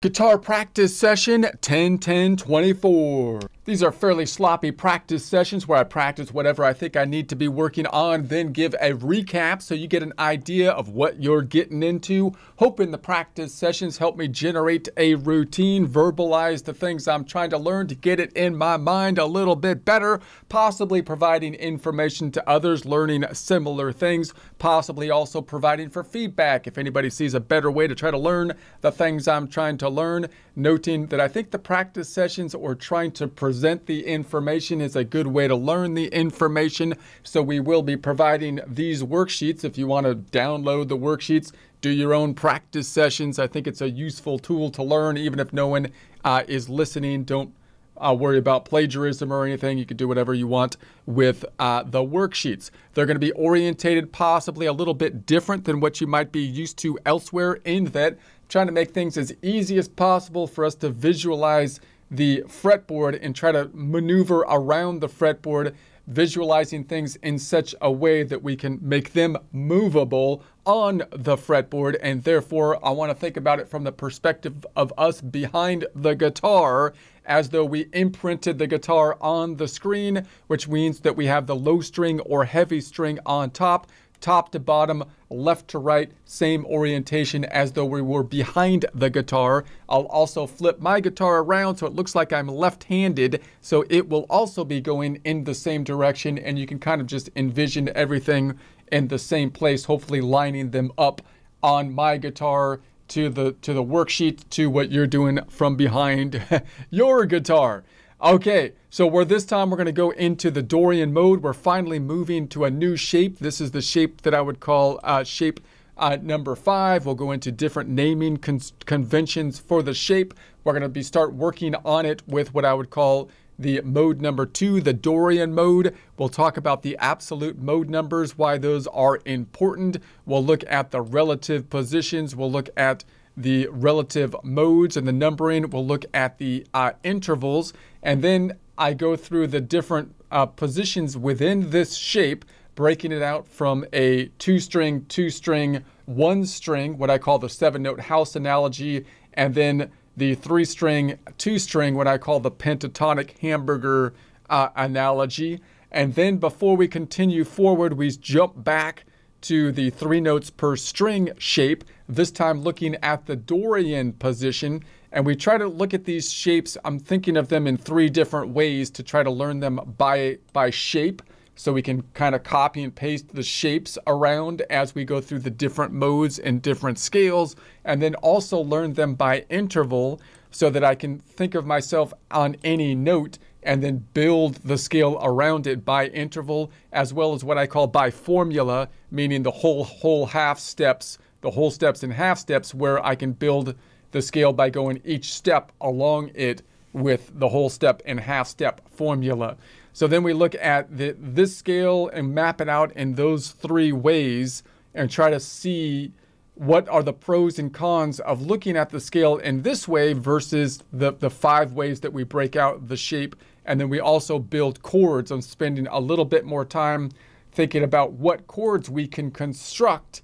Guitar practice session 10 10 24. These are fairly sloppy practice sessions where I practice whatever I think I need to be working on, then give a recap so you get an idea of what you're getting into. Hoping the practice sessions help me generate a routine, verbalize the things I'm trying to learn to get it in my mind a little bit better, possibly providing information to others learning similar things, possibly also providing for feedback if anybody sees a better way to try to learn the things I'm trying to learn. Noting that I think the practice sessions or trying to present present the information is a good way to learn the information. So we will be providing these worksheets if you want to download the worksheets, do your own practice sessions. I think it's a useful tool to learn, even if no one uh, is listening. Don't uh, worry about plagiarism or anything. You can do whatever you want with uh, the worksheets. They're going to be orientated possibly a little bit different than what you might be used to elsewhere in that trying to make things as easy as possible for us to visualize the fretboard and try to maneuver around the fretboard, visualizing things in such a way that we can make them movable on the fretboard. And therefore, I want to think about it from the perspective of us behind the guitar as though we imprinted the guitar on the screen, which means that we have the low string or heavy string on top top to bottom, left to right, same orientation as though we were behind the guitar. I'll also flip my guitar around so it looks like I'm left-handed, so it will also be going in the same direction, and you can kind of just envision everything in the same place, hopefully lining them up on my guitar to the to the worksheet to what you're doing from behind your guitar. Okay, so where this time we're going to go into the Dorian mode. We're finally moving to a new shape. This is the shape that I would call uh, shape uh, number five. We'll go into different naming con conventions for the shape. We're going to be start working on it with what I would call the mode number two, the Dorian mode. We'll talk about the absolute mode numbers, why those are important. We'll look at the relative positions. We'll look at the relative modes and the numbering. We'll look at the uh, intervals. And then I go through the different uh, positions within this shape, breaking it out from a two string, two string, one string, what I call the seven note house analogy, and then the three string, two string, what I call the pentatonic hamburger uh, analogy. And then before we continue forward, we jump back to the three notes per string shape, this time looking at the Dorian position. And we try to look at these shapes. I'm thinking of them in three different ways to try to learn them by, by shape. So we can kind of copy and paste the shapes around as we go through the different modes and different scales. And then also learn them by interval so that I can think of myself on any note and then build the scale around it by interval, as well as what I call by formula, meaning the whole whole half steps, the whole steps and half steps, where I can build the scale by going each step along it with the whole step and half step formula. So then we look at the, this scale and map it out in those three ways and try to see what are the pros and cons of looking at the scale in this way versus the, the five ways that we break out the shape. And then we also build chords. I'm spending a little bit more time thinking about what chords we can construct.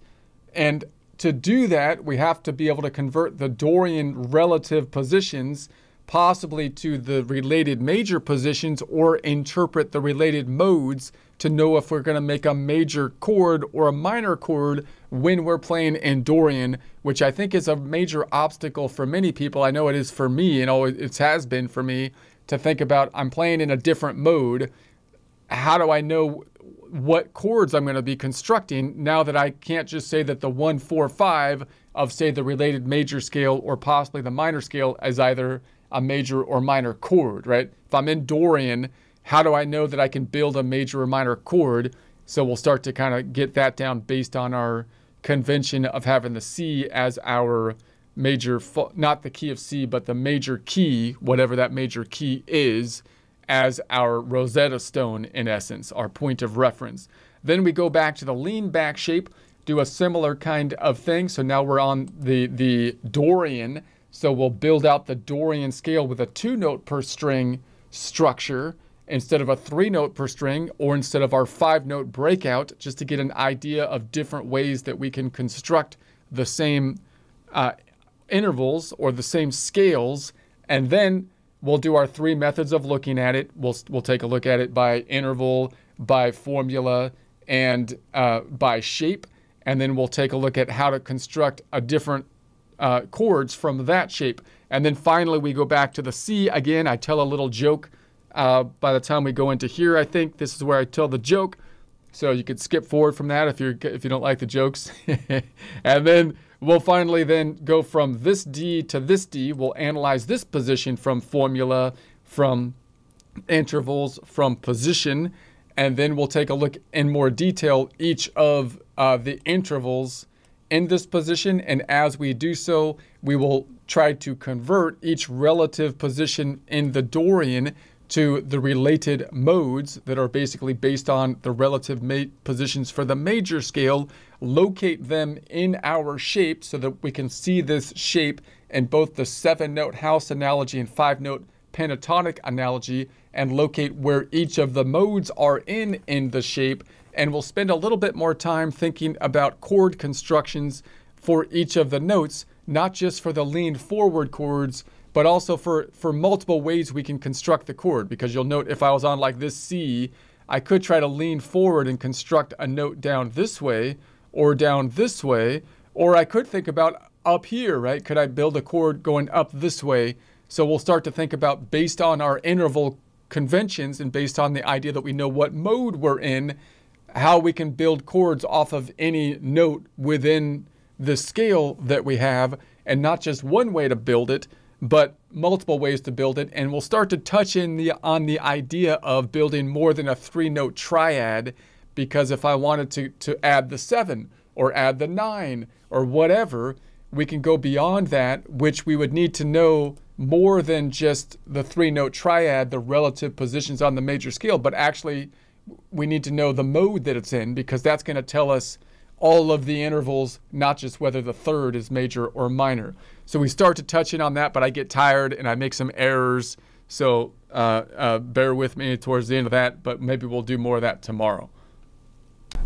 And to do that, we have to be able to convert the Dorian relative positions possibly to the related major positions or interpret the related modes to know if we're going to make a major chord or a minor chord when we're playing in Dorian, which I think is a major obstacle for many people. I know it is for me, you know, it has been for me to think about I'm playing in a different mode. How do I know what chords I'm going to be constructing now that I can't just say that the 1 4 5 of say the related major scale or possibly the minor scale is either a major or minor chord, right? If I'm in Dorian, how do I know that I can build a major or minor chord? So we'll start to kind of get that down based on our convention of having the C as our major, not the key of C, but the major key, whatever that major key is, as our Rosetta Stone in essence, our point of reference. Then we go back to the lean back shape, do a similar kind of thing. So now we're on the, the Dorian so we'll build out the Dorian scale with a two note per string structure instead of a three note per string or instead of our five note breakout, just to get an idea of different ways that we can construct the same uh, intervals or the same scales, and then we'll do our three methods of looking at it. We'll, we'll take a look at it by interval, by formula, and uh, by shape. And then we'll take a look at how to construct a different uh, chords from that shape. And then finally, we go back to the C. Again, I tell a little joke uh, by the time we go into here. I think this is where I tell the joke. So you could skip forward from that if you if you don't like the jokes. and then we'll finally then go from this D to this D. We'll analyze this position from formula, from intervals, from position, and then we'll take a look in more detail each of uh, the intervals in this position. And as we do so, we will try to convert each relative position in the Dorian to the related modes that are basically based on the relative positions for the major scale, locate them in our shape so that we can see this shape in both the seven note house analogy and five note pentatonic analogy and locate where each of the modes are in in the shape. And we'll spend a little bit more time thinking about chord constructions for each of the notes, not just for the lean forward chords, but also for, for multiple ways we can construct the chord. Because you'll note if I was on like this C, I could try to lean forward and construct a note down this way or down this way, or I could think about up here, right? Could I build a chord going up this way? So we'll start to think about based on our interval conventions and based on the idea that we know what mode we're in, how we can build chords off of any note within the scale that we have, and not just one way to build it, but multiple ways to build it. And we'll start to touch in the on the idea of building more than a three note triad, because if I wanted to, to add the seven or add the nine or whatever, we can go beyond that, which we would need to know more than just the three note triad, the relative positions on the major scale, but actually we need to know the mode that it's in because that's going to tell us all of the intervals, not just whether the third is major or minor. So we start to touch in on that, but I get tired and I make some errors. So uh, uh, bear with me towards the end of that, but maybe we'll do more of that tomorrow.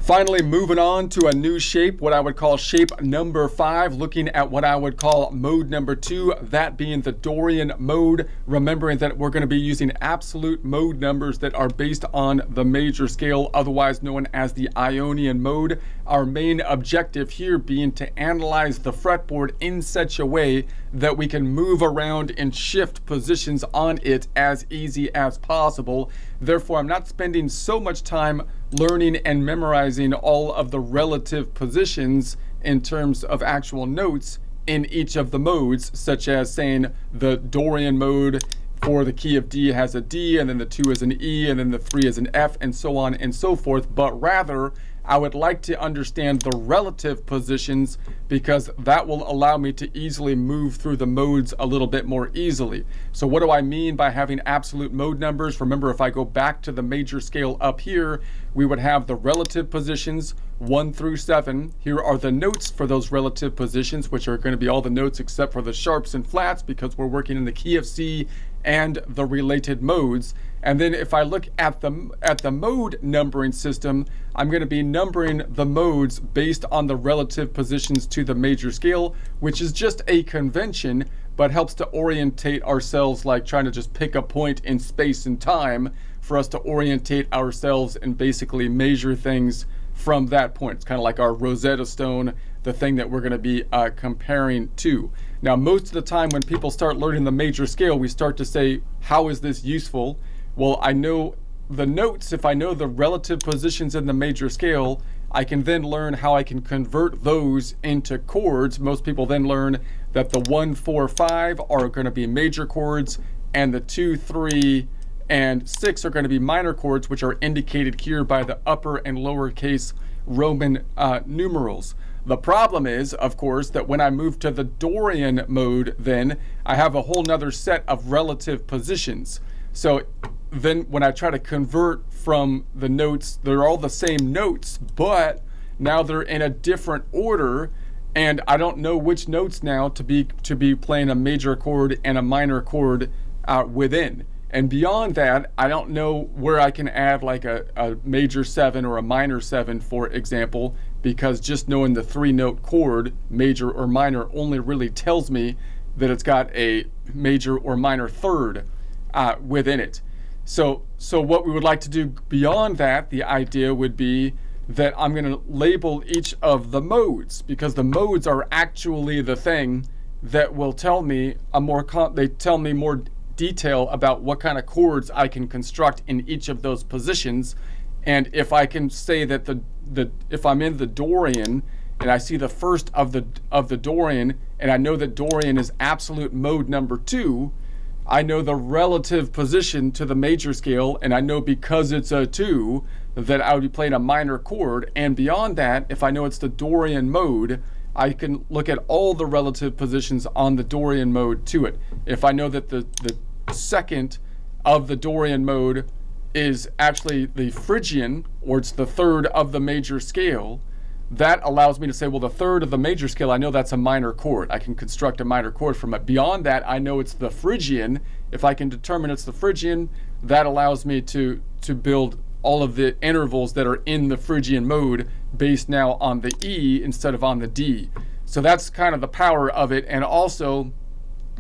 Finally, moving on to a new shape, what I would call shape number five, looking at what I would call mode number two, that being the Dorian mode, remembering that we're going to be using absolute mode numbers that are based on the major scale, otherwise known as the Ionian mode. Our main objective here being to analyze the fretboard in such a way that we can move around and shift positions on it as easy as possible. Therefore, I'm not spending so much time learning and memorizing all of the relative positions in terms of actual notes in each of the modes, such as saying the Dorian mode for the key of D has a D, and then the 2 is an E, and then the 3 is an F, and so on and so forth, but rather I would like to understand the relative positions because that will allow me to easily move through the modes a little bit more easily. So what do I mean by having absolute mode numbers? Remember, if I go back to the major scale up here, we would have the relative positions 1 through 7. Here are the notes for those relative positions, which are going to be all the notes except for the sharps and flats because we're working in the key of C and the related modes. And then if I look at the, at the mode numbering system, I'm going to be numbering the modes based on the relative positions to the major scale, which is just a convention, but helps to orientate ourselves like trying to just pick a point in space and time for us to orientate ourselves and basically measure things from that point. It's kind of like our Rosetta Stone, the thing that we're going to be uh, comparing to. Now, most of the time when people start learning the major scale, we start to say, how is this useful? Well, I know the notes, if I know the relative positions in the major scale, I can then learn how I can convert those into chords. Most people then learn that the 1, 4, 5 are going to be major chords, and the 2, 3, and 6 are going to be minor chords, which are indicated here by the upper and lower case Roman uh, numerals. The problem is, of course, that when I move to the Dorian mode, then I have a whole nother set of relative positions. So then when I try to convert from the notes, they're all the same notes, but now they're in a different order and I don't know which notes now to be to be playing a major chord and a minor chord uh, within. And beyond that, I don't know where I can add like a, a major seven or a minor seven, for example, because just knowing the three note chord, major or minor, only really tells me that it's got a major or minor third uh, within it. So, so what we would like to do beyond that, the idea would be that I'm going to label each of the modes because the modes are actually the thing that will tell me a more they tell me more detail about what kind of chords I can construct in each of those positions. And if I can say that the the if I'm in the Dorian and I see the first of the of the Dorian and I know that Dorian is absolute mode number 2 I know the relative position to the major scale and I know because it's a 2 that I would be playing a minor chord. And beyond that, if I know it's the Dorian mode, I can look at all the relative positions on the Dorian mode to it. If I know that the, the second of the Dorian mode is actually the Phrygian, or it's the third of the major scale, that allows me to say, well, the third of the major scale, I know that's a minor chord. I can construct a minor chord from it. Beyond that, I know it's the Phrygian. If I can determine it's the Phrygian, that allows me to, to build all of the intervals that are in the Phrygian mode based now on the E instead of on the D. So that's kind of the power of it. And also,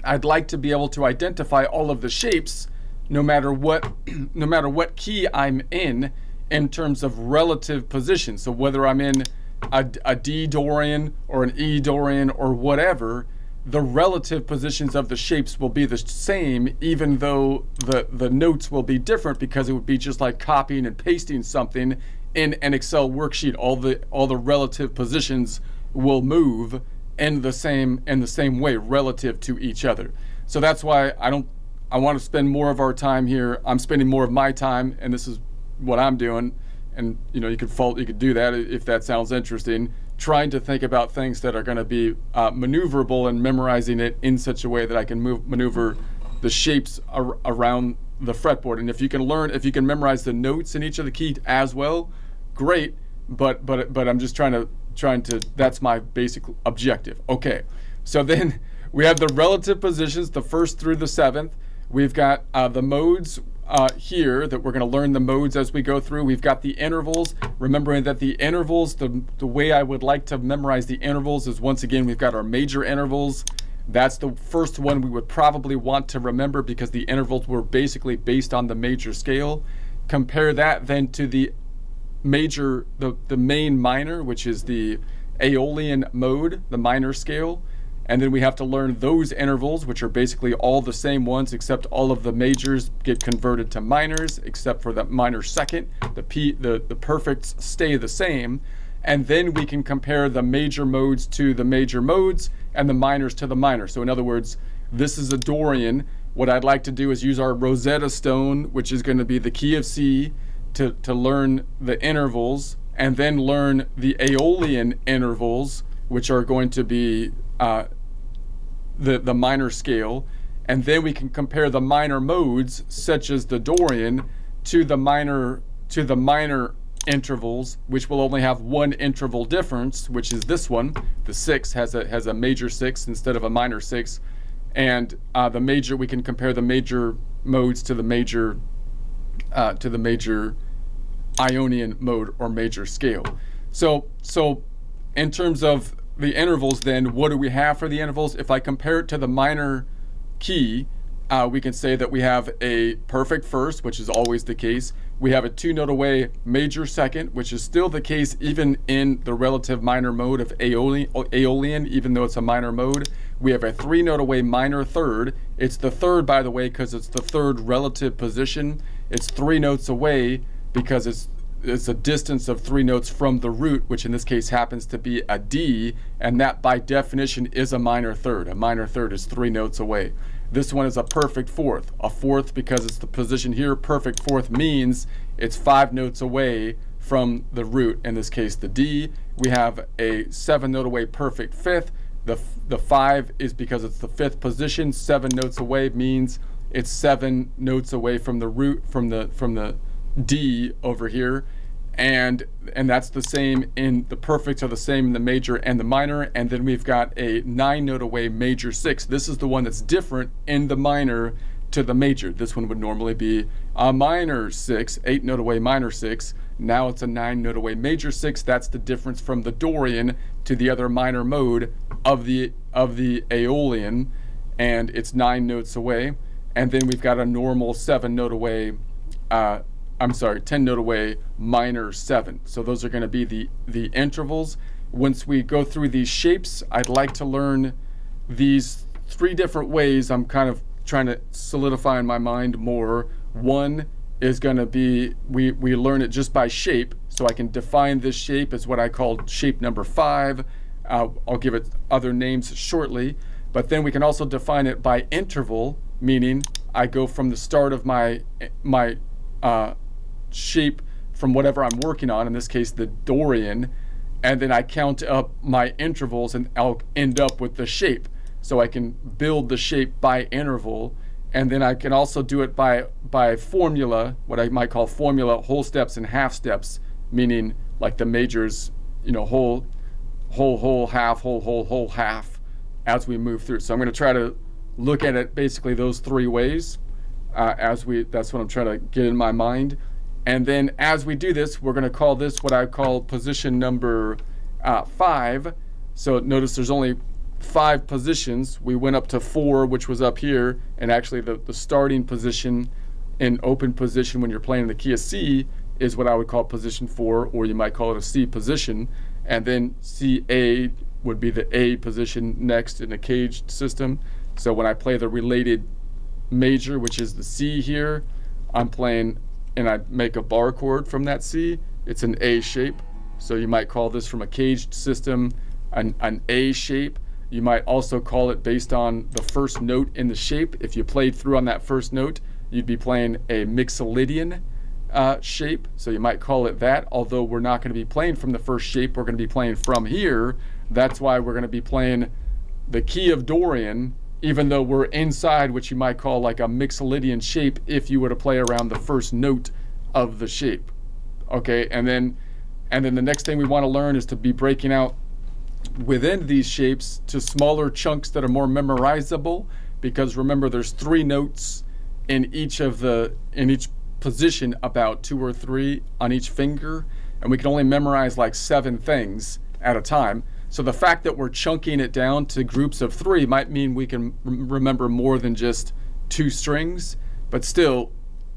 I'd like to be able to identify all of the shapes no matter what no matter what key I'm in in terms of relative position. So whether I'm in a, a D Dorian or an E Dorian or whatever, the relative positions of the shapes will be the same, even though the, the notes will be different because it would be just like copying and pasting something in an Excel worksheet. All the all the relative positions will move in the same in the same way relative to each other. So that's why I don't I want to spend more of our time here. I'm spending more of my time, and this is what I'm doing. And you know, you could fault you could do that if that sounds interesting trying to think about things that are going to be uh, maneuverable and memorizing it in such a way that I can move maneuver the shapes ar around the fretboard. And if you can learn, if you can memorize the notes in each of the keys as well, great. But but but I'm just trying to trying to. That's my basic objective. Okay, so then we have the relative positions, the first through the seventh. We've got uh, the modes uh, here that we're going to learn the modes as we go through. We've got the intervals, remembering that the intervals, the, the way I would like to memorize the intervals is once again, we've got our major intervals. That's the first one we would probably want to remember because the intervals were basically based on the major scale. Compare that then to the major, the, the main minor, which is the Aeolian mode, the minor scale. And then we have to learn those intervals, which are basically all the same ones, except all of the majors get converted to minors, except for the minor second. The, P, the, the perfects stay the same. And then we can compare the major modes to the major modes and the minors to the minor. So in other words, this is a Dorian. What I'd like to do is use our Rosetta Stone, which is going to be the key of C, to, to learn the intervals, and then learn the Aeolian intervals, which are going to be uh, the, the minor scale, and then we can compare the minor modes, such as the Dorian, to the minor to the minor intervals, which will only have one interval difference, which is this one. The six has a has a major six instead of a minor six, and uh, the major we can compare the major modes to the major uh, to the major Ionian mode or major scale. So so in terms of the intervals, then what do we have for the intervals? If I compare it to the minor key, uh, we can say that we have a perfect first, which is always the case. We have a two note away major second, which is still the case even in the relative minor mode of Aeolian, Aeolian even though it's a minor mode. We have a three note away minor third. It's the third, by the way, because it's the third relative position. It's three notes away because it's it's a distance of three notes from the root, which in this case happens to be a D, and that by definition is a minor third. A minor third is three notes away. This one is a perfect fourth. A fourth, because it's the position here, perfect fourth means it's five notes away from the root, in this case the D. We have a seven note away perfect fifth. The, the five is because it's the fifth position. Seven notes away means it's seven notes away from the root, from the, from the D over here. And, and that's the same in the perfects are the same in the major and the minor. And then we've got a nine note away major six. This is the one that's different in the minor to the major. This one would normally be a minor six, eight note away minor six. Now it's a nine note away major six. That's the difference from the Dorian to the other minor mode of the of the Aeolian, and it's nine notes away. And then we've got a normal seven note away. Uh, I'm sorry, 10 note away minor seven. So those are going to be the the intervals. Once we go through these shapes, I'd like to learn these three different ways. I'm kind of trying to solidify in my mind more. One is going to be we we learn it just by shape so i can define this shape as what i call shape number five uh, i'll give it other names shortly but then we can also define it by interval meaning i go from the start of my my uh, shape from whatever i'm working on in this case the dorian and then i count up my intervals and i'll end up with the shape so i can build the shape by interval and then I can also do it by by formula, what I might call formula whole steps and half steps, meaning like the majors, you know, whole, whole, whole, half, whole, whole, whole, half, as we move through. So I'm going to try to look at it basically those three ways, uh, as we. That's what I'm trying to get in my mind, and then as we do this, we're going to call this what I call position number uh, five. So notice there's only five positions. We went up to four, which was up here, and actually the, the starting position in open position when you're playing in the key of C is what I would call position four, or you might call it a C position. And then CA would be the A position next in a CAGED system. So when I play the related major, which is the C here, I'm playing and I make a bar chord from that C. It's an A shape. So you might call this from a CAGED system an, an A shape. You might also call it based on the first note in the shape. If you played through on that first note, you'd be playing a Mixolydian uh, shape. So you might call it that, although we're not going to be playing from the first shape. We're going to be playing from here. That's why we're going to be playing the key of Dorian, even though we're inside what you might call like a Mixolydian shape if you were to play around the first note of the shape. Okay, and then and then the next thing we want to learn is to be breaking out within these shapes to smaller chunks that are more memorizable because remember there's three notes in each of the in each position about two or three on each finger and we can only memorize like seven things at a time so the fact that we're chunking it down to groups of three might mean we can remember more than just two strings but still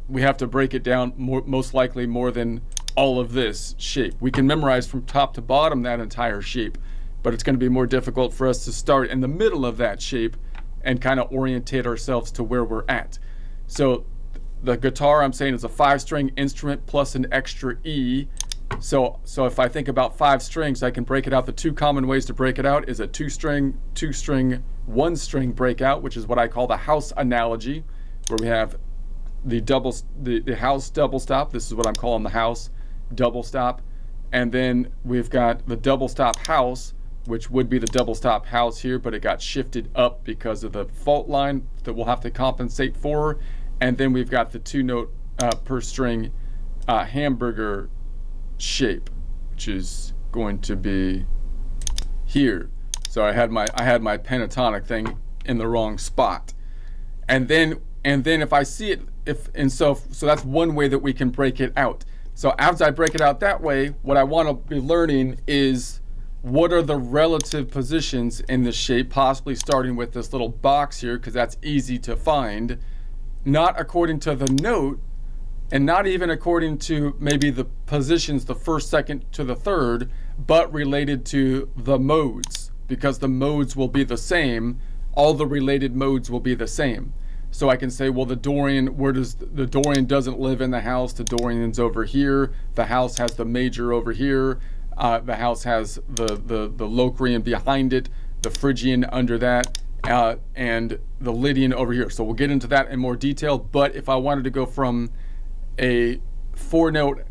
we have to break it down more, most likely more than all of this shape we can memorize from top to bottom that entire shape but it's going to be more difficult for us to start in the middle of that shape and kind of orientate ourselves to where we're at. So the guitar I'm saying is a five string instrument plus an extra E. So, so if I think about five strings, I can break it out. The two common ways to break it out is a two string, two string, one string breakout, which is what I call the house analogy, where we have the double, the, the house double stop. This is what I'm calling the house double stop. And then we've got the double stop house, which would be the double stop house here, but it got shifted up because of the fault line that we'll have to compensate for. And then we've got the two note uh, per string uh, hamburger shape, which is going to be here. So I had my I had my pentatonic thing in the wrong spot. And then and then if I see it if and so so that's one way that we can break it out. So as I break it out that way, what I want to be learning is what are the relative positions in the shape, possibly starting with this little box here, because that's easy to find, not according to the note, and not even according to maybe the positions, the first, second to the third, but related to the modes, because the modes will be the same. All the related modes will be the same. So I can say, well, the Dorian, where does the Dorian doesn't live in the house? The Dorian's over here. The house has the major over here. Uh, the house has the, the, the Locrian behind it, the Phrygian under that, uh, and the Lydian over here. So we'll get into that in more detail. But if I wanted to go from a four note,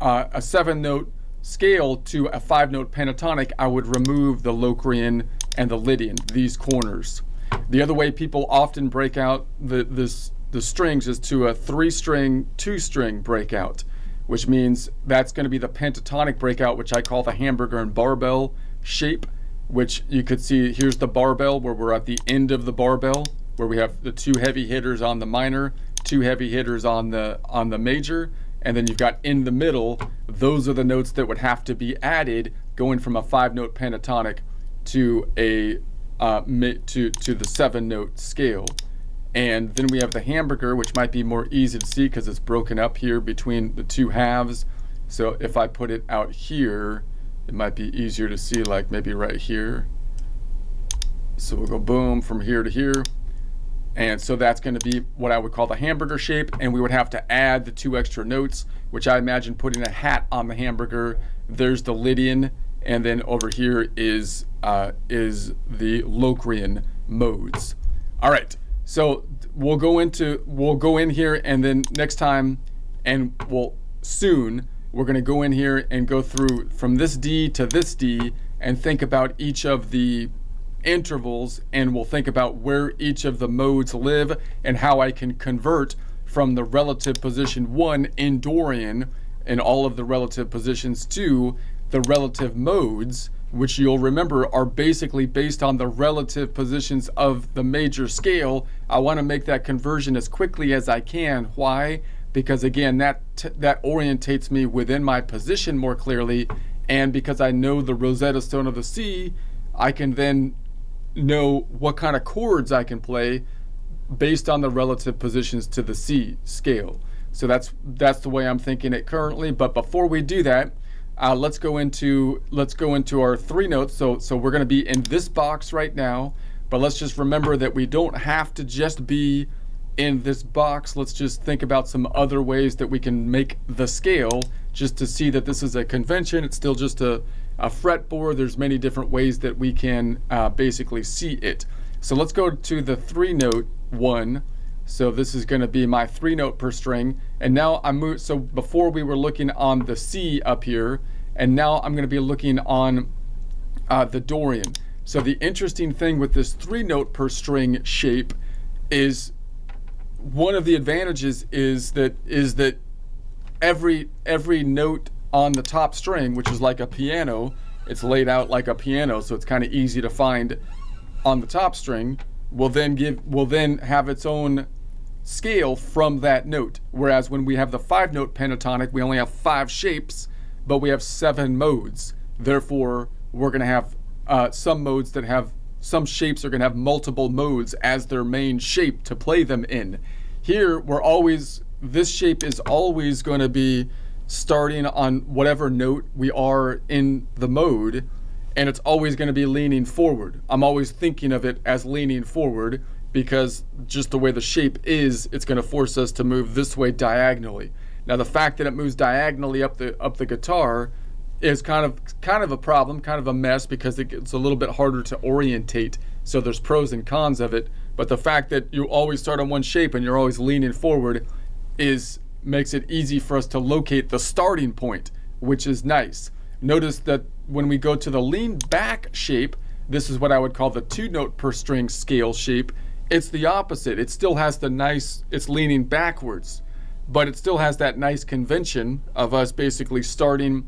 uh, a seven note scale to a five note pentatonic, I would remove the Locrian and the Lydian, these corners. The other way people often break out the, this, the strings is to a three string, two string breakout which means that's going to be the pentatonic breakout, which I call the hamburger and barbell shape, which you could see here's the barbell where we're at the end of the barbell, where we have the two heavy hitters on the minor, two heavy hitters on the on the major, and then you've got in the middle, those are the notes that would have to be added going from a five note pentatonic to a uh, to, to the seven note scale. And then we have the hamburger, which might be more easy to see because it's broken up here between the two halves. So if I put it out here, it might be easier to see like maybe right here. So we'll go boom from here to here. And so that's going to be what I would call the hamburger shape. And we would have to add the two extra notes, which I imagine putting a hat on the hamburger. There's the Lydian. And then over here is, uh, is the Locrian modes. All right. So we'll go into, we'll go in here and then next time and we'll soon, we're going to go in here and go through from this D to this D and think about each of the intervals and we'll think about where each of the modes live and how I can convert from the relative position 1 in Dorian and all of the relative positions to the relative modes which you'll remember are basically based on the relative positions of the major scale. I want to make that conversion as quickly as I can. Why? Because again, that that orientates me within my position more clearly, and because I know the Rosetta Stone of the C, I can then know what kind of chords I can play based on the relative positions to the C scale. So that's that's the way I'm thinking it currently. But before we do that, uh, let's go into let's go into our three notes. So so we're going to be in this box right now. But let's just remember that we don't have to just be in this box. Let's just think about some other ways that we can make the scale just to see that this is a convention. It's still just a a fretboard. There's many different ways that we can uh, basically see it. So let's go to the three note one. So this is going to be my three note per string. And now I'm. So before we were looking on the C up here, and now I'm going to be looking on uh, the Dorian. So the interesting thing with this three note per string shape is one of the advantages is that is that every every note on the top string, which is like a piano. It's laid out like a piano, so it's kind of easy to find on the top string. Will then give will then have its own scale from that note. Whereas when we have the five note pentatonic, we only have five shapes, but we have seven modes. Therefore, we're going to have uh, some modes that have some shapes are going to have multiple modes as their main shape to play them in. Here, we're always this shape is always going to be starting on whatever note we are in the mode and it's always going to be leaning forward. I'm always thinking of it as leaning forward because just the way the shape is, it's going to force us to move this way diagonally. Now the fact that it moves diagonally up the up the guitar is kind of kind of a problem, kind of a mess because it gets a little bit harder to orientate. So there's pros and cons of it, but the fact that you always start on one shape and you're always leaning forward is makes it easy for us to locate the starting point, which is nice. Notice that when we go to the lean back shape, this is what I would call the two note per string scale shape. It's the opposite. It still has the nice, it's leaning backwards, but it still has that nice convention of us basically starting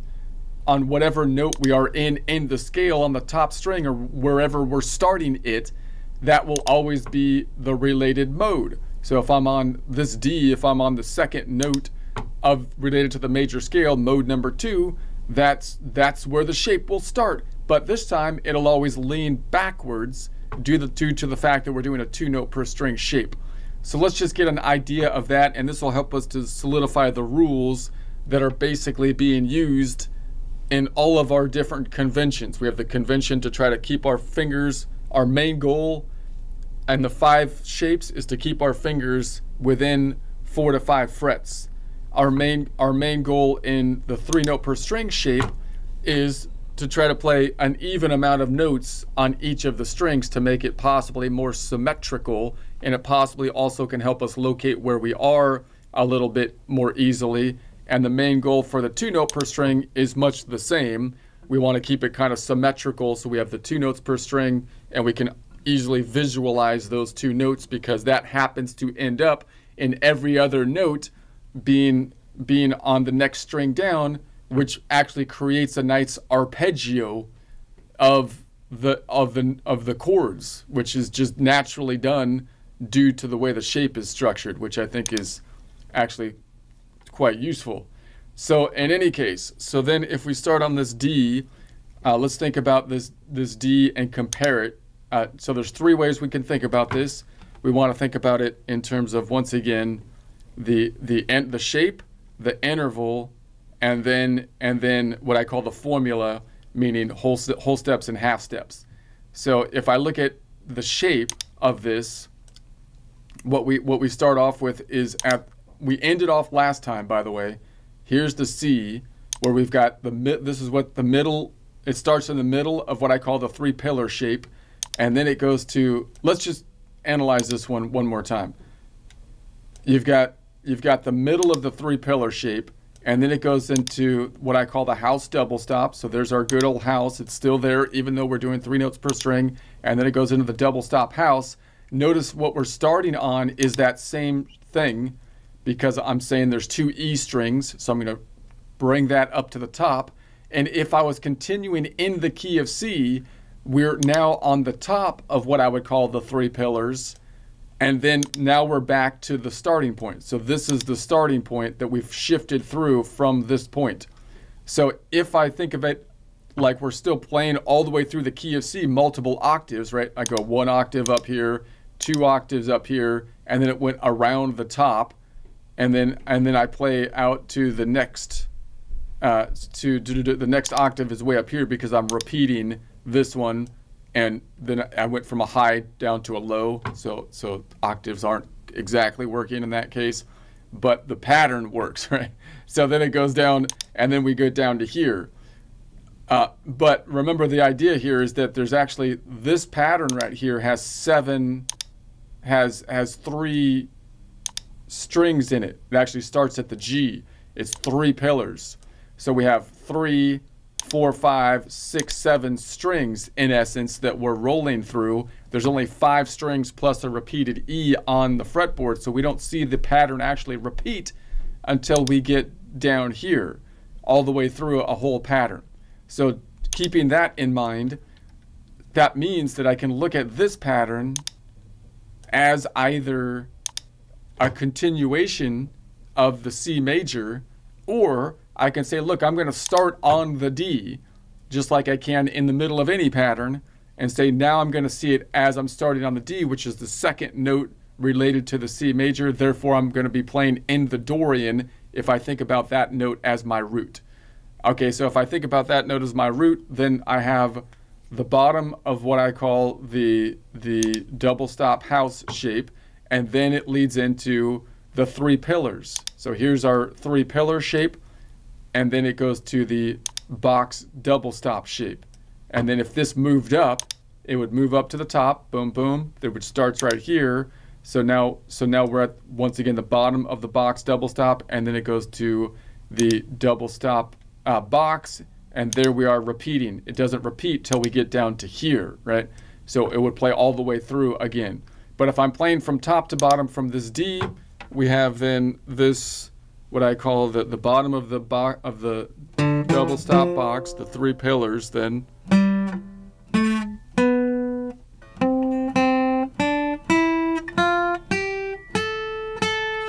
on whatever note we are in in the scale on the top string or wherever we're starting it, that will always be the related mode. So if I'm on this D, if I'm on the second note of related to the major scale, mode number two, that's that's where the shape will start. But this time it'll always lean backwards due, the, due to the fact that we're doing a two note per string shape. So let's just get an idea of that and this will help us to solidify the rules that are basically being used in all of our different conventions. We have the convention to try to keep our fingers, our main goal and the five shapes is to keep our fingers within four to five frets. Our main our main goal in the three note per string shape is to try to play an even amount of notes on each of the strings to make it possibly more symmetrical. And it possibly also can help us locate where we are a little bit more easily. And the main goal for the two note per string is much the same. We want to keep it kind of symmetrical so we have the two notes per string and we can easily visualize those two notes because that happens to end up in every other note being being on the next string down, which actually creates a nice arpeggio of the of the of the chords, which is just naturally done due to the way the shape is structured, which I think is actually quite useful. So in any case, so then if we start on this D, uh, let's think about this, this D and compare it. Uh, so there's three ways we can think about this. We want to think about it in terms of, once again, the, the, the shape, the interval, and then, and then what I call the formula, meaning whole, whole steps and half steps. So if I look at the shape of this, what we what we start off with is at we ended off last time by the way. Here's the C where we've got the this is what the middle it starts in the middle of what I call the three pillar shape and then it goes to let's just analyze this one one more time. You've got you've got the middle of the three pillar shape and then it goes into what I call the house double stop. So there's our good old house. It's still there, even though we're doing three notes per string. And then it goes into the double stop house. Notice what we're starting on is that same thing because I'm saying there's two E strings. So I'm going to bring that up to the top. And if I was continuing in the key of C, we're now on the top of what I would call the three pillars. And then now we're back to the starting point. So this is the starting point that we've shifted through from this point. So if I think of it like we're still playing all the way through the key of C, multiple octaves, right? I go one octave up here, two octaves up here, and then it went around the top. And then, and then I play out to the next, uh, to, to, to the next octave is way up here because I'm repeating this one and then I went from a high down to a low. So so octaves aren't exactly working in that case, but the pattern works, right? So then it goes down, and then we go down to here. Uh, but remember, the idea here is that there's actually this pattern right here has seven, has has three strings in it. It actually starts at the G. It's three pillars. So we have three, four, five, six, seven strings in essence that we're rolling through. There's only five strings plus a repeated E on the fretboard, so we don't see the pattern actually repeat until we get down here, all the way through a whole pattern. So keeping that in mind, that means that I can look at this pattern as either a continuation of the C major or I can say, look, I'm going to start on the D, just like I can in the middle of any pattern, and say, now I'm going to see it as I'm starting on the D, which is the second note related to the C major. Therefore, I'm going to be playing in the Dorian if I think about that note as my root. Okay, so if I think about that note as my root, then I have the bottom of what I call the, the double stop house shape, and then it leads into the three pillars. So here's our three pillar shape and then it goes to the box double stop shape. And then if this moved up, it would move up to the top, boom, boom. It would starts right here. So now, so now we're at once again the bottom of the box double stop, and then it goes to the double stop uh, box, and there we are repeating. It doesn't repeat till we get down to here, right? So it would play all the way through again. But if I'm playing from top to bottom from this D, we have then this what I call the, the bottom of the bo of the double stop box, the three pillars, then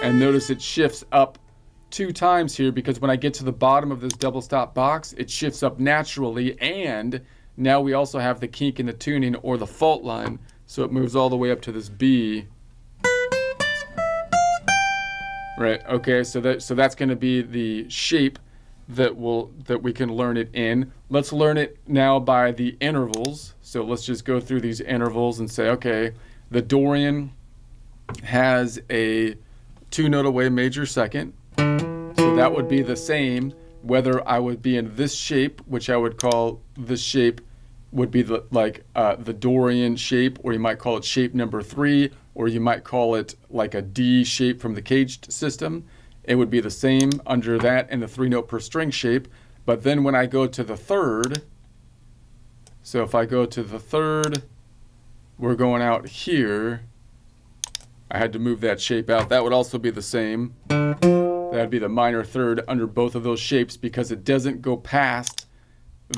and notice it shifts up two times here because when I get to the bottom of this double stop box, it shifts up naturally and now we also have the kink in the tuning or the fault line, so it moves all the way up to this B Right. Okay. So that so that's going to be the shape that will that we can learn it in. Let's learn it now by the intervals. So let's just go through these intervals and say, okay, the Dorian has a two note away major second. So that would be the same whether I would be in this shape, which I would call this shape would be the like uh, the Dorian shape, or you might call it shape number three, or you might call it like a D shape from the CAGED system. It would be the same under that and the three note per string shape. But then when I go to the third, so if I go to the third, we're going out here. I had to move that shape out. That would also be the same. That would be the minor third under both of those shapes because it doesn't go past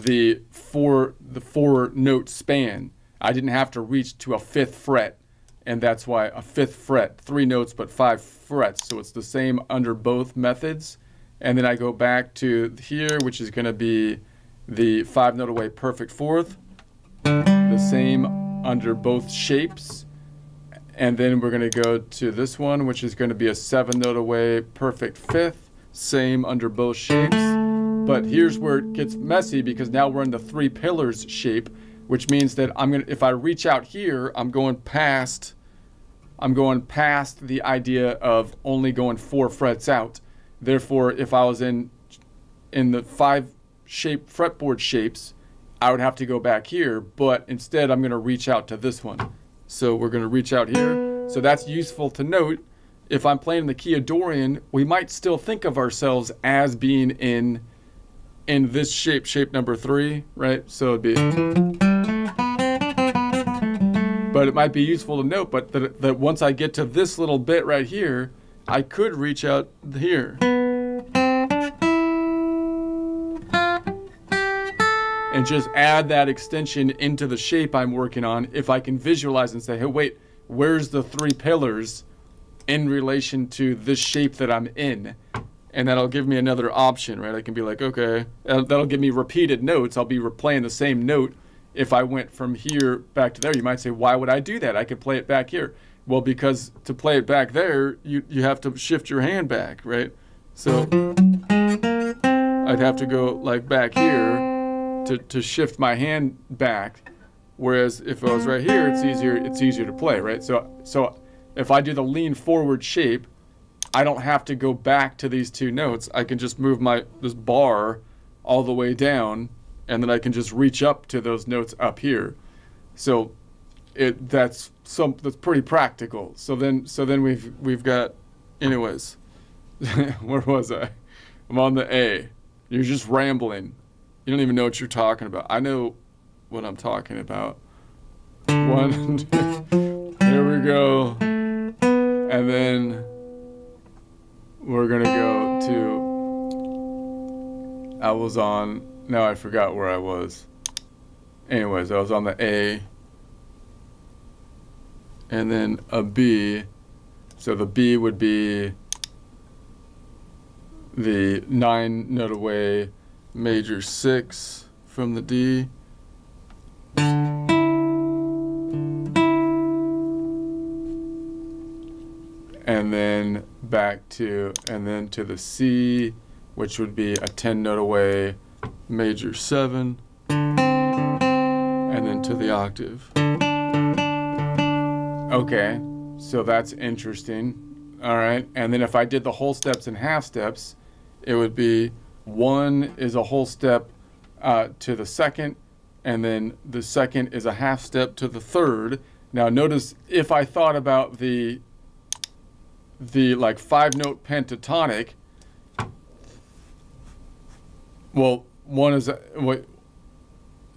the four the four note span. I didn't have to reach to a fifth fret and that's why a fifth fret, three notes but five frets. So it's the same under both methods. And then I go back to here, which is going to be the five note away perfect fourth. The same under both shapes. And then we're going to go to this one, which is going to be a seven note away perfect fifth. Same under both shapes. But here's where it gets messy because now we're in the three pillars shape, which means that I'm to, if I reach out here, I'm going past, I'm going past the idea of only going four frets out. Therefore, if I was in, in the five shape fretboard shapes, I would have to go back here, but instead I'm going to reach out to this one. So we're going to reach out here. So that's useful to note. If I'm playing the key of Dorian, we might still think of ourselves as being in in this shape, shape number three, right? So it'd be, but it might be useful to note, but that, that once I get to this little bit right here, I could reach out here. And just add that extension into the shape I'm working on if I can visualize and say, hey, wait, where's the three pillars in relation to this shape that I'm in? And that'll give me another option, right? I can be like, okay, uh, that'll give me repeated notes. I'll be replaying the same note if I went from here back to there. You might say, why would I do that? I could play it back here. Well, because to play it back there, you, you have to shift your hand back, right? So I'd have to go like back here to, to shift my hand back. Whereas if I was right here, it's easier, it's easier to play, right? So, so if I do the lean forward shape, I don't have to go back to these two notes. I can just move my this bar all the way down and then I can just reach up to those notes up here. So it that's some that's pretty practical. So then so then we've we've got anyways. where was I? I'm on the A. You're just rambling. You don't even know what you're talking about. I know what I'm talking about. One, two, here we go. And then we're gonna go to. I was on. Now I forgot where I was. Anyways, I was on the A. And then a B. So the B would be the nine note away major six from the D. back to, and then to the C, which would be a 10 note away major 7, and then to the octave. Okay, so that's interesting. All right, and then if I did the whole steps and half steps, it would be one is a whole step uh, to the second, and then the second is a half step to the third. Now notice if I thought about the the like five note pentatonic, well, one is a, what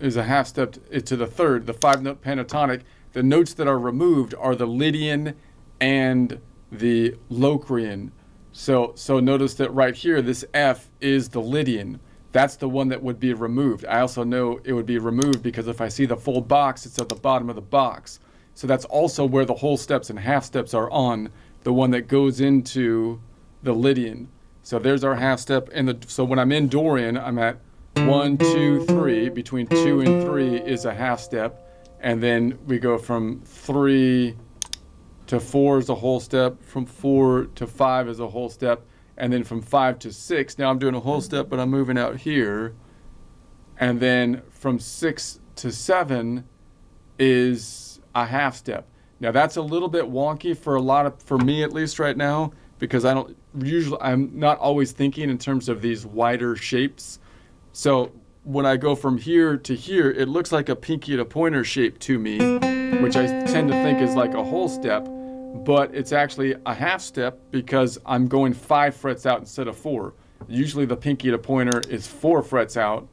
is a half step eh, to the third. The five note pentatonic, the notes that are removed are the Lydian and the Locrian. So, so notice that right here, this F is the Lydian. That's the one that would be removed. I also know it would be removed because if I see the full box, it's at the bottom of the box. So that's also where the whole steps and half steps are on the one that goes into the Lydian. So there's our half step. And the, so when I'm in Dorian, I'm at one, two, three. Between two and three is a half step. And then we go from three to four is a whole step. From four to five is a whole step. And then from five to six, now I'm doing a whole step, but I'm moving out here. And then from six to seven is a half step. Now that's a little bit wonky for a lot of, for me at least right now, because I don't usually, I'm not always thinking in terms of these wider shapes. So when I go from here to here, it looks like a pinky to pointer shape to me, which I tend to think is like a whole step, but it's actually a half step because I'm going five frets out instead of four. Usually the pinky to pointer is four frets out,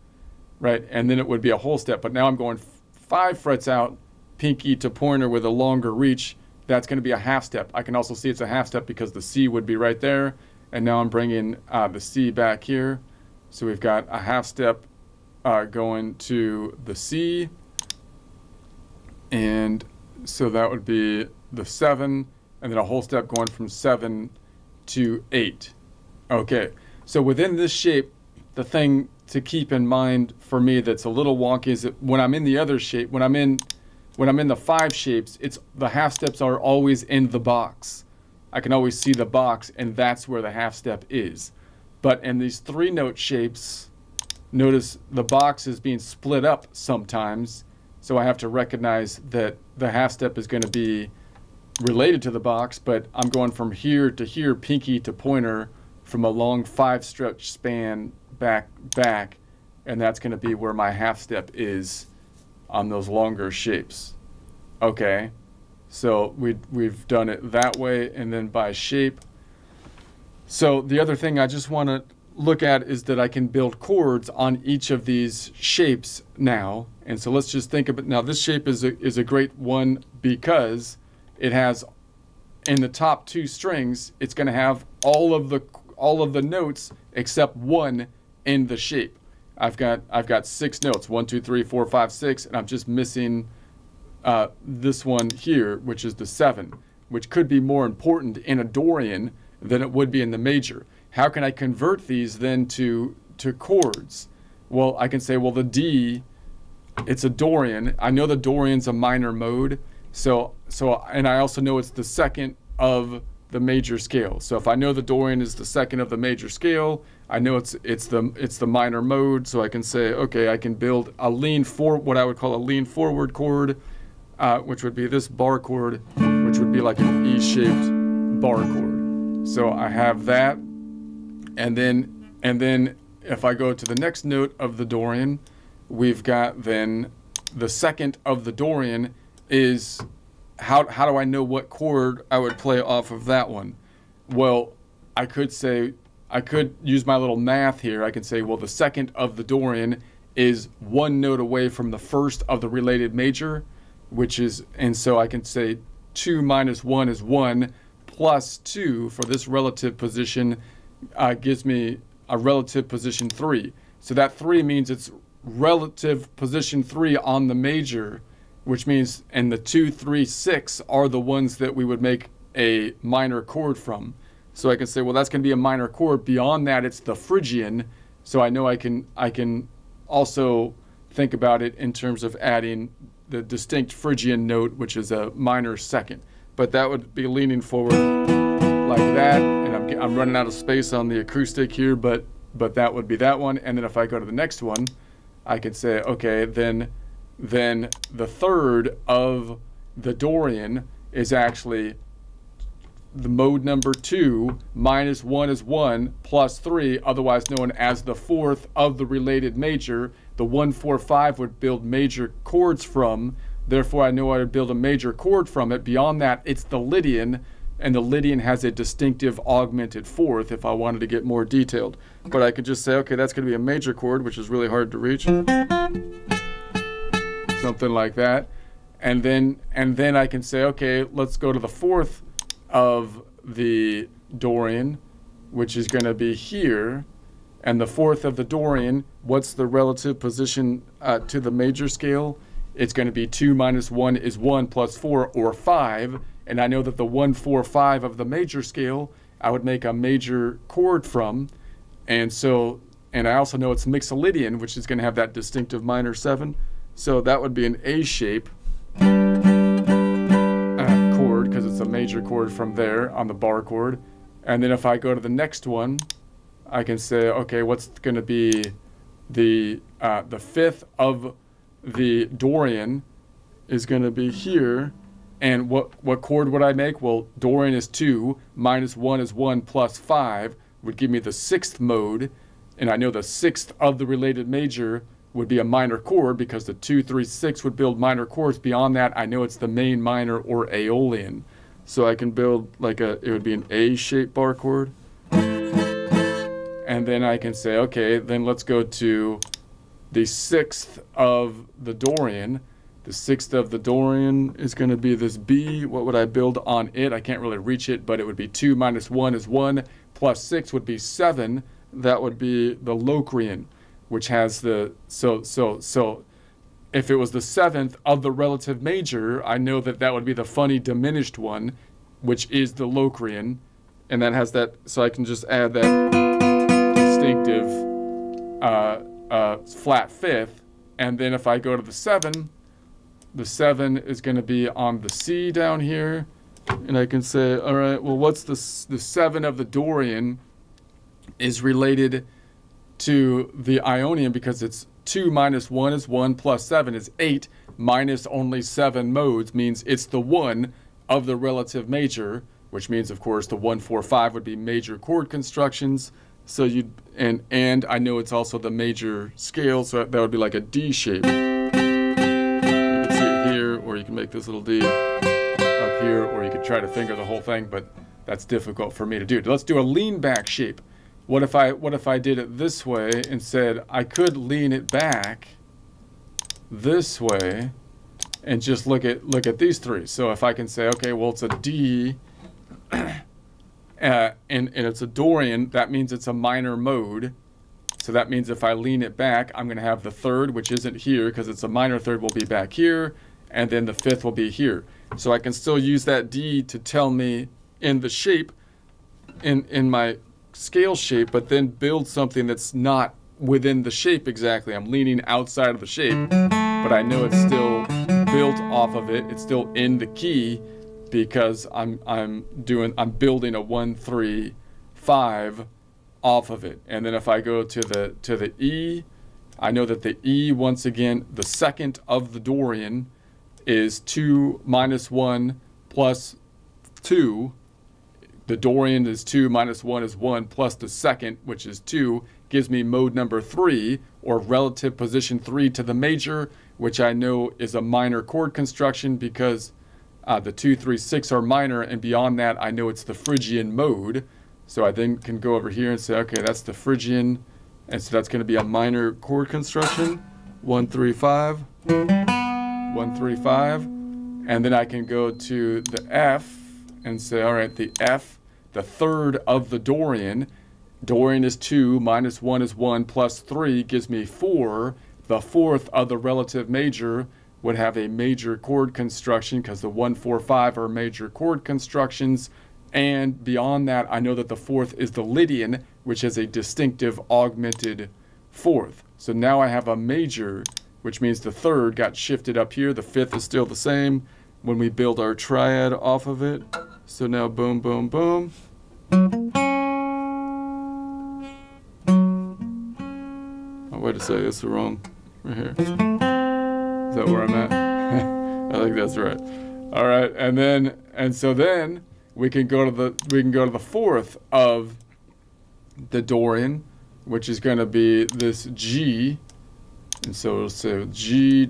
right? And then it would be a whole step, but now I'm going five frets out pinky to pointer with a longer reach, that's going to be a half step. I can also see it's a half step because the C would be right there. And now I'm bringing uh, the C back here. So we've got a half step uh, going to the C. And so that would be the 7, and then a whole step going from 7 to 8. Okay, So within this shape, the thing to keep in mind for me that's a little wonky is that when I'm in the other shape, when I'm in when I'm in the five shapes, it's the half steps are always in the box. I can always see the box and that's where the half step is. But in these three note shapes, notice the box is being split up sometimes. So I have to recognize that the half step is going to be related to the box, but I'm going from here to here, pinky to pointer, from a long five stretch span back back, and that's going to be where my half step is on those longer shapes. Okay, so we we've done it that way, and then by shape. So the other thing I just want to look at is that I can build chords on each of these shapes now. And so let's just think about now this shape is a, is a great one because it has in the top two strings, it's going to have all of the all of the notes except one in the shape. I've got I've got six notes one two three four five six, and I'm just missing uh, this one here, which is the seven, which could be more important in a Dorian than it would be in the major. How can I convert these then to to chords? Well, I can say, well, the D, it's a Dorian. I know the Dorian's a minor mode, so, so, and I also know it's the second of the major scale. So if I know the Dorian is the second of the major scale, I know it's it's the it's the minor mode. So I can say, okay, I can build a lean for what I would call a lean forward chord, uh, which would be this bar chord, which would be like an E-shaped bar chord. So I have that, and then and then if I go to the next note of the Dorian, we've got then the second of the Dorian is how, how do I know what chord I would play off of that one? Well, I could say, I could use my little math here. I could say, well, the second of the Dorian is one note away from the first of the related major, which is, and so I can say 2 minus 1 is 1, plus 2 for this relative position uh, gives me a relative position 3. So that 3 means it's relative position 3 on the major, which means, and the two, three, six are the ones that we would make a minor chord from. So I can say, well, that's going to be a minor chord. Beyond that, it's the Phrygian. So I know I can I can also think about it in terms of adding the distinct Phrygian note, which is a minor second. But that would be leaning forward like that, and I'm, I'm running out of space on the acoustic here, but but that would be that one. And then if I go to the next one, I could say, okay, then then the third of the Dorian is actually the mode number two minus one is one plus three, otherwise known as the fourth of the related major. The one, four, five would build major chords from. Therefore, I know I would build a major chord from it. Beyond that, it's the Lydian, and the Lydian has a distinctive augmented fourth if I wanted to get more detailed. But I could just say, okay, that's going to be a major chord, which is really hard to reach something like that. And then and then I can say, okay, let's go to the fourth of the Dorian, which is going to be here. And the fourth of the Dorian, what's the relative position uh, to the major scale? It's going to be 2 minus 1 is 1 plus 4 or 5. And I know that the 1, 4, 5 of the major scale, I would make a major chord from. And so, and I also know it's Mixolydian, which is going to have that distinctive minor 7. So that would be an A shape a major chord from there on the bar chord. And then if I go to the next one, I can say, okay, what's going to be the uh, the fifth of the Dorian is going to be here. And what, what chord would I make? Well, Dorian is 2, minus 1 is 1, plus 5 would give me the sixth mode. And I know the sixth of the related major would be a minor chord because the 2, 3, 6 would build minor chords. Beyond that, I know it's the main minor or Aeolian. So I can build like a, it would be an A-shaped bar chord. And then I can say, okay, then let's go to the sixth of the Dorian. The sixth of the Dorian is going to be this B. What would I build on it? I can't really reach it, but it would be 2 minus 1 is 1, plus 6 would be 7. That would be the Locrian which has the so so so if it was the seventh of the relative major, I know that that would be the funny diminished one, which is the Locrian, and that has that. So I can just add that distinctive uh, uh, flat fifth. And then if I go to the seven, the seven is going to be on the C down here. And I can say, all right, well, what's the, the seven of the Dorian is related to the Ionian because it's 2 minus 1 is 1 plus 7 is 8 minus only 7 modes means it's the 1 of the relative major, which means, of course, the 1, 4, 5 would be major chord constructions. So you and and I know it's also the major scale, so that would be like a D shape. You can see it here, or you can make this little D up here, or you could try to finger the whole thing, but that's difficult for me to do. Let's do a lean back shape. What if I what if I did it this way and said I could lean it back this way and just look at look at these three. So if I can say, okay, well it's a D uh, and, and it's a Dorian, that means it's a minor mode. So that means if I lean it back, I'm going to have the third, which isn't here because it's a minor third, will be back here, and then the fifth will be here. So I can still use that D to tell me in the shape, in, in my scale shape, but then build something that's not within the shape exactly. I'm leaning outside of the shape, but I know it's still built off of it. It's still in the key, because I'm I'm doing I'm building a one three five off of it. And then if I go to the to the E, I know that the E once again the second of the Dorian is two minus one plus two. The Dorian is two minus one is one plus the second, which is two, gives me mode number three or relative position three to the major, which I know is a minor chord construction because uh, the 2, 3, 6 are minor, and beyond that, I know it's the Phrygian mode. So I then can go over here and say, okay, that's the Phrygian, and so that's going to be a minor chord construction. 1, 3, 5, 1, 3, 5. And then I can go to the F and say, all right, the F, the third of the Dorian. Dorian is 2, minus 1 is 1, plus 3 gives me 4. The fourth of the relative major would have a major chord construction because the 1, 4, 5 are major chord constructions. And beyond that, I know that the fourth is the Lydian, which has a distinctive augmented fourth. So now I have a major, which means the third got shifted up here. The fifth is still the same when we build our triad off of it. So now boom, boom, boom. Oh, wait a second, it's the wrong right here. Is that where I'm at? I think that's right. All right, and then and so then we can go to the we can go to the fourth of the Dorian, which is going to be this G, and so it'll say G,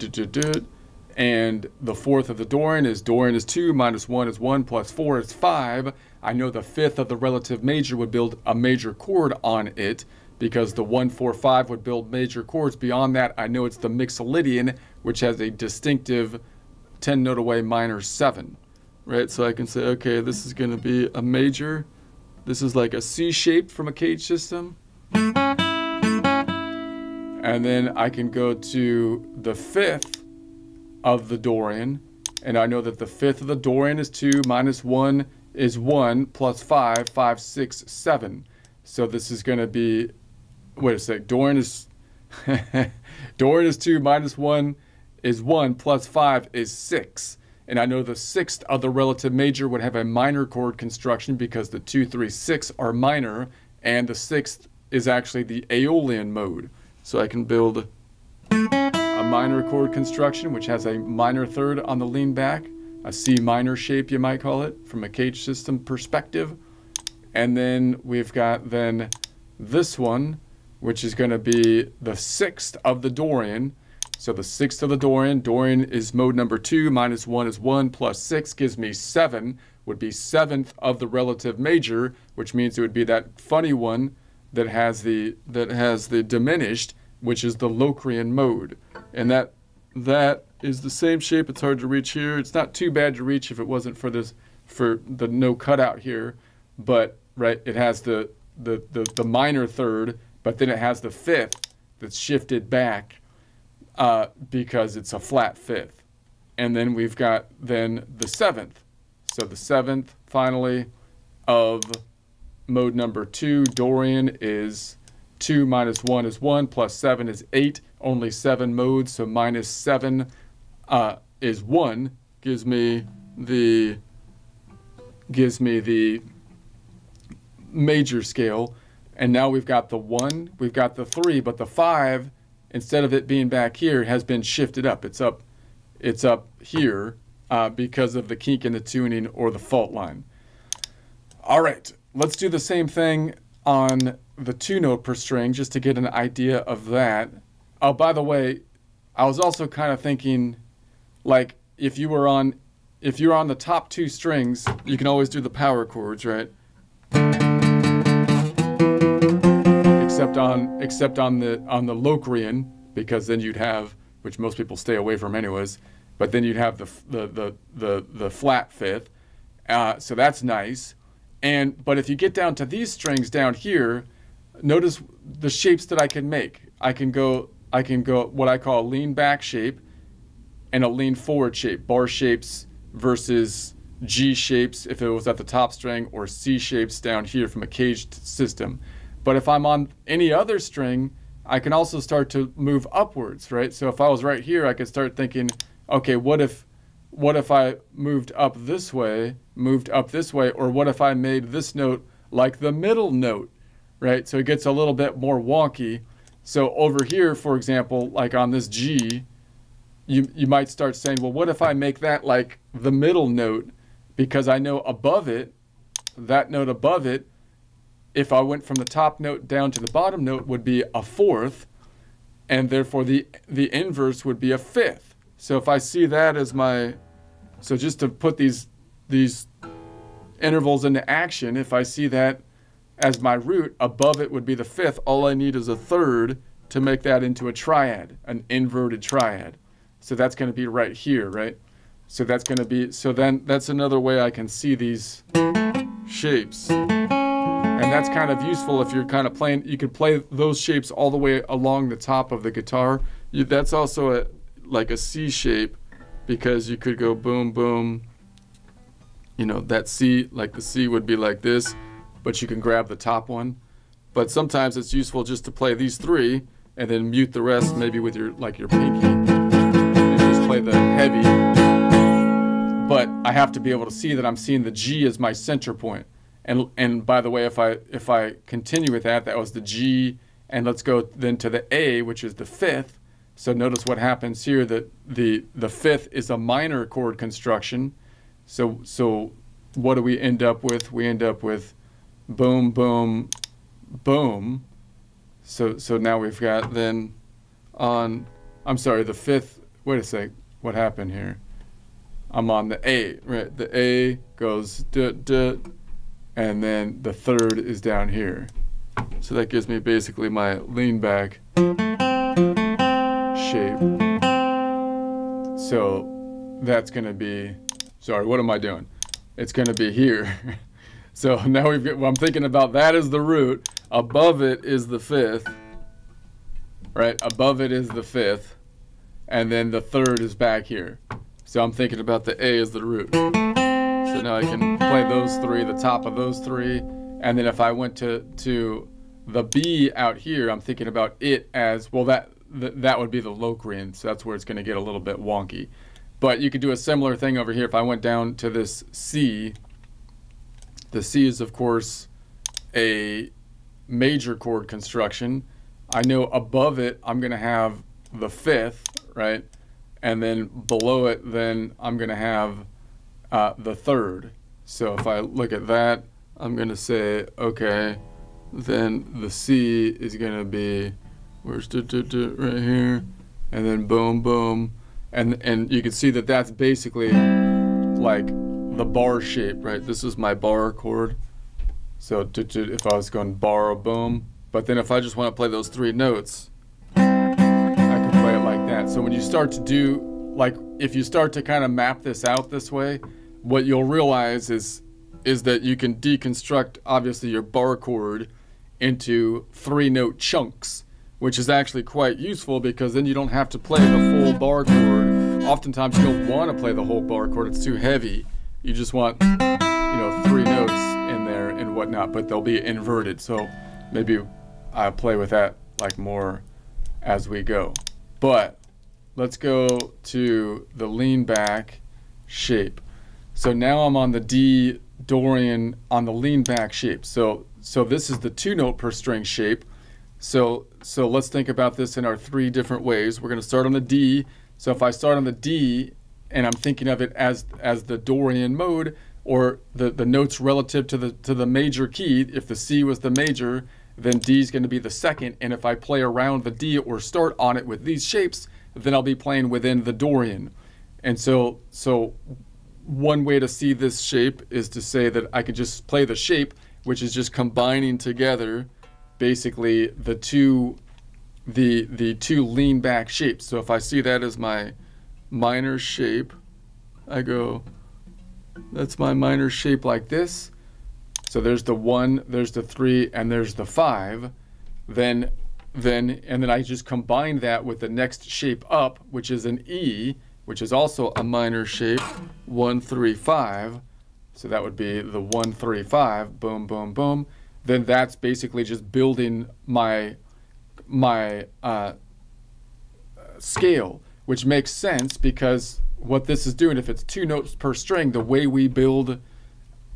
and the fourth of the Dorian is Dorian is two minus one is one plus four is five. I know the fifth of the relative major would build a major chord on it because the 145 would build major chords. Beyond that, I know it's the Mixolydian, which has a distinctive 10 note away minor 7. Right, so I can say, okay, this is going to be a major. This is like a C shape from a CAGED system. And then I can go to the fifth of the Dorian. And I know that the fifth of the Dorian is 2, minus 1 is 1, plus 5, 5, 6, 7. So this is going to be wait a sec. Dorian is Dorian is two minus one is one plus five is six. And I know the sixth of the relative major would have a minor chord construction because the two two, three, six are minor, and the sixth is actually the Aeolian mode. So I can build minor chord construction which has a minor third on the lean back, a C minor shape you might call it from a CAGED system perspective. And then we've got then this one which is going to be the sixth of the Dorian. So the sixth of the Dorian, Dorian is mode number two, minus one is one, plus six gives me seven, would be seventh of the relative major, which means it would be that funny one that has the that has the diminished, which is the Locrian mode. And that that is the same shape. It's hard to reach here. It's not too bad to reach if it wasn't for this for the no cutout here, but right, it has the the the, the minor third but then it has the fifth that's shifted back uh, because it's a flat fifth. And then we've got then the seventh. So the seventh, finally, of mode number two, Dorian is 2 minus 1 is 1, plus 7 is 8, only 7 modes, so minus 7 uh, is 1, gives me the gives me the major scale. And now we've got the 1, we've got the 3, but the 5, instead of it being back here, has been shifted up. It's up, it's up here uh, because of the kink in the tuning or the fault line. All right, let's do the same thing on the two note per string just to get an idea of that. Oh, by the way, I was also kind of thinking like if you were on if you're on the top two strings, you can always do the power chords, right? Except on except on the on the Locrian, because then you'd have, which most people stay away from anyways, but then you'd have the the the the, the flat fifth. Uh, so that's nice. And but if you get down to these strings down here, notice the shapes that I can make. I can go I can go what I call a lean back shape and a lean forward shape, bar shapes versus G shapes if it was at the top string or C shapes down here from a CAGED system. But if I'm on any other string, I can also start to move upwards, right? So if I was right here, I could start thinking, okay, what if what if I moved up this way, moved up this way, or what if I made this note like the middle note, right? So it gets a little bit more wonky. So over here, for example, like on this G, you, you might start saying, well, what if I make that like the middle note? Because I know above it, that note above it, if I went from the top note down to the bottom note would be a fourth, and therefore the, the inverse would be a fifth. So if I see that as my, so just to put these, these intervals into action, if I see that as my root, above it would be the fifth. All I need is a third to make that into a triad, an inverted triad. So that's going to be right here, right? So that's going to be, so then that's another way I can see these shapes. And that's kind of useful if you're kind of playing, you can play those shapes all the way along the top of the guitar. You, that's also a, like a C shape because you could go boom, boom. You know, that C, like the C would be like this, but you can grab the top one. But sometimes it's useful just to play these three and then mute the rest maybe with your, like your pinky. And just play the heavy. But I have to be able to see that I'm seeing the G as my center point. And, and by the way, if I, if I continue with that, that was the G, and let's go then to the A, which is the fifth. So notice what happens here, that the, the fifth is a minor chord construction. So, so what do we end up with? We end up with boom, boom, boom. So, so now we've got then on, I'm sorry, the fifth, wait a sec, what happened here? I'm on the A, right? The A goes duh, duh, and then the third is down here. So that gives me basically my lean back shape. So that's to be, sorry, what am I doing? It's to be here. so now we've got, well, I'm thinking about that is the root. Above it is the fifth, right? Above it is the fifth. And then the third is back here. So I'm thinking about the A as the root. So now I can play those three, the top of those three. And then if I went to, to the B out here, I'm thinking about it as, well, that, th that would be the Locrian. So that's where it's going to get a little bit wonky. But you could do a similar thing over here. If I went down to this C, the C is, of course, a major chord construction. I know above it, I'm going to have the fifth, right? And then below it, then I'm going to have uh, the third. So if I look at that, I'm going to say, okay, then the C is going to be, where's the, right here? And then boom, boom. And, and you can see that that's basically like the bar shape, right? This is my bar chord. So if I was going bar, boom. But then if I just want to play those three notes, I can play it like that. So when you start to do, like, if you start to kind of map this out this way, what you'll realize is is that you can deconstruct obviously your bar chord into three note chunks, which is actually quite useful because then you don't have to play the full bar chord. Oftentimes you don't want to play the whole bar chord, it's too heavy. You just want, you know, three notes in there and whatnot, but they'll be inverted. So maybe I play with that like more as we go. But let's go to the lean back shape. So now I'm on the D Dorian on the lean back shape. So so this is the two note per string shape. So so let's think about this in our three different ways. We're going to start on the D. So if I start on the D and I'm thinking of it as as the Dorian mode or the the notes relative to the to the major key, if the C was the major, then D is going to be the second. And if I play around the D or start on it with these shapes, then I'll be playing within the Dorian. And so so one way to see this shape is to say that I could just play the shape, which is just combining together basically the two the the two lean back shapes. So if I see that as my minor shape, I go that's my minor shape like this. So there's the one, there's the three, and there's the five. Then then and then I just combine that with the next shape up, which is an E, which is also a minor shape, one, three, five. So that would be the one, three, five, boom, boom, boom. Then that's basically just building my my uh, scale, which makes sense because what this is doing, if it's two notes per string, the way we build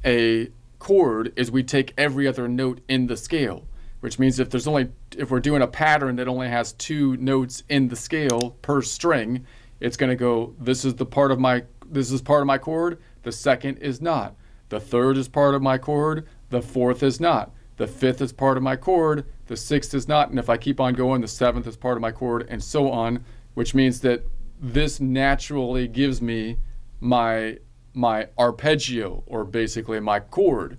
a chord is we take every other note in the scale, which means if there's only if we're doing a pattern that only has two notes in the scale per string, it's going to go this is the part of my this is part of my chord the second is not. The third is part of my chord the fourth is not. The fifth is part of my chord the sixth is not. And if i keep on going the seventh is part of my chord and so on which means that this naturally gives me my my arpeggio or basically my chord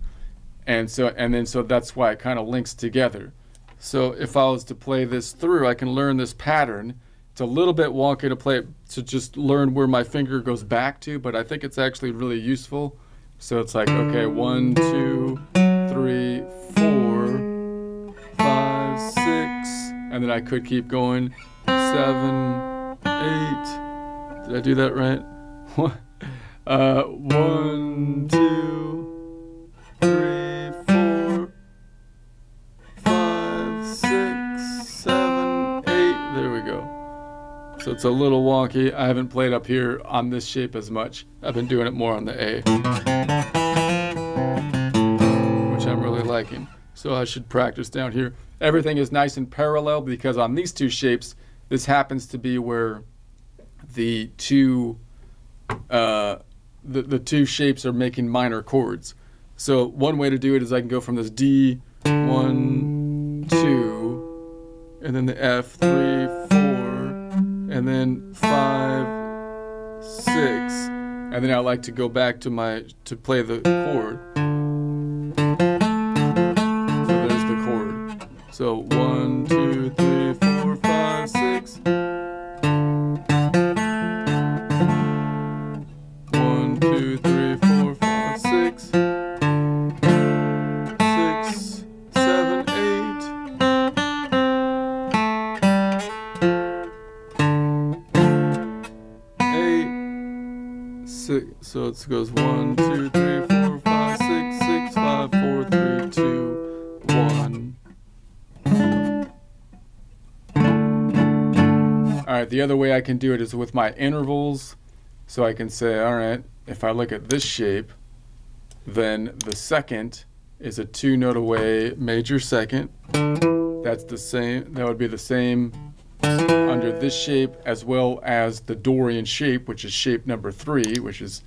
and so and then so that's why it kind of links together. So if i was to play this through i can learn this pattern. It's a little bit wonky to play it to just learn where my finger goes back to, but I think it's actually really useful. So it's like, okay, one, two, three, four, five, six, and then I could keep going, seven, eight. Did I do that right? uh, one, two, three, four, five, six, seven, eight. There we go. So it's a little wonky. I haven't played up here on this shape as much. I've been doing it more on the A, which I'm really liking. So I should practice down here. Everything is nice and parallel because on these two shapes, this happens to be where the two uh, the, the two shapes are making minor chords. So one way to do it is I can go from this D, one, two, and then the F, three, four, and then five, six, and then I like to go back to my to play the chord. So there's the chord. So one, six. So it goes one, two, three, four, five, six, six, five, four, three, two, one. All right, the other way I can do it is with my intervals. So I can say, all right, if I look at this shape, then the second is a two note away major second. That's the same, that would be the same under this shape as well as the Dorian shape, which is shape number three, which is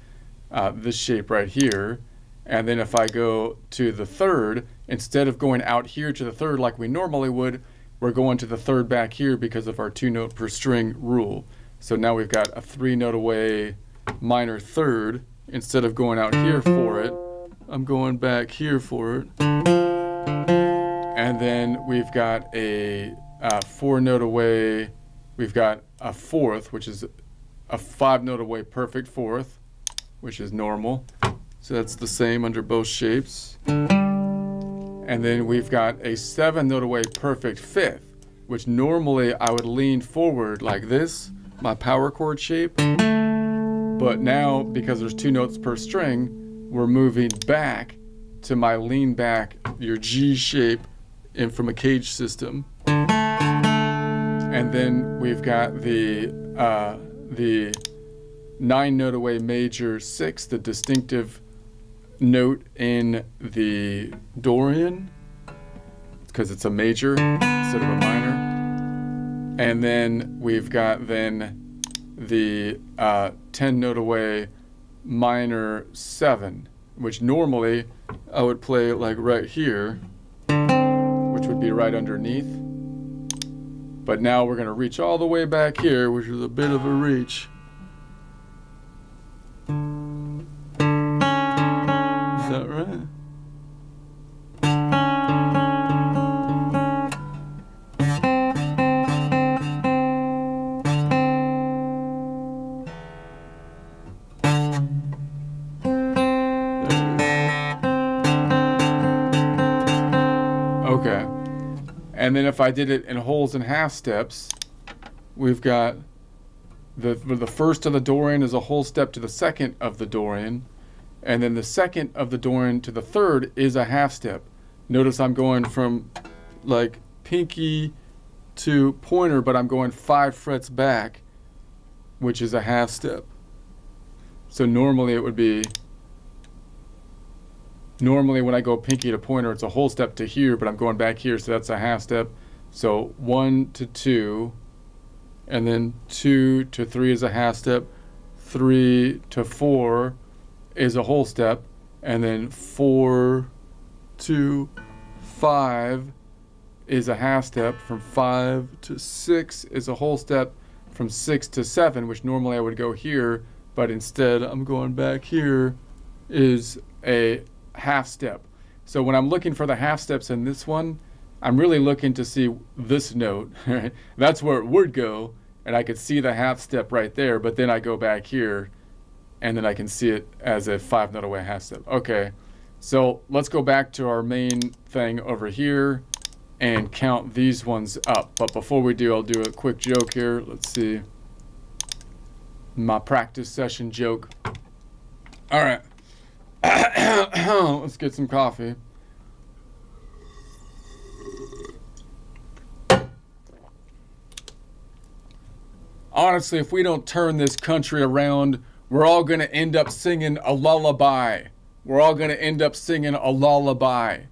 uh, this shape right here. And then if I go to the third, instead of going out here to the third like we normally would, we're going to the third back here because of our two note per string rule. So now we've got a three note away minor third. Instead of going out here for it, I'm going back here for it. And then we've got a uh, four note away, we've got a fourth, which is a five note away perfect fourth, which is normal. So that's the same under both shapes. And then we've got a seven note away perfect fifth, which normally I would lean forward like this, my power chord shape. But now, because there's two notes per string, we're moving back to my lean back, your G shape in from a CAGED system. And then we've got the uh, the nine note away major six, the distinctive note in the Dorian, because it's a major instead of a minor. And then we've got then the uh, 10 note away minor 7, which normally I would play like right here, which would be right underneath. But now we're going to reach all the way back here, which is a bit of a reach. Is that right? And then if I did it in wholes and half steps, we've got the the first of the Dorian is a whole step to the second of the Dorian, and then the second of the Dorian to the third is a half step. Notice I'm going from like pinky to pointer, but I'm going five frets back, which is a half step. So normally it would be normally when I go pinky to pointer, it's a whole step to here, but I'm going back here, so that's a half step. So one to two, and then two to three is a half step, three to four is a whole step, and then four to five is a half step, from five to six is a whole step, from six to seven, which normally I would go here, but instead I'm going back here, is a half step. So when I'm looking for the half steps in this one, I'm really looking to see this note. That's where it would go, and I could see the half step right there, but then I go back here, and then I can see it as a five note away half step. Okay, so let's go back to our main thing over here and count these ones up. But before we do, I'll do a quick joke here. Let's see. My practice session joke. All right. Let's get some coffee. Honestly, if we don't turn this country around, we're all going to end up singing a lullaby. We're all going to end up singing a lullaby.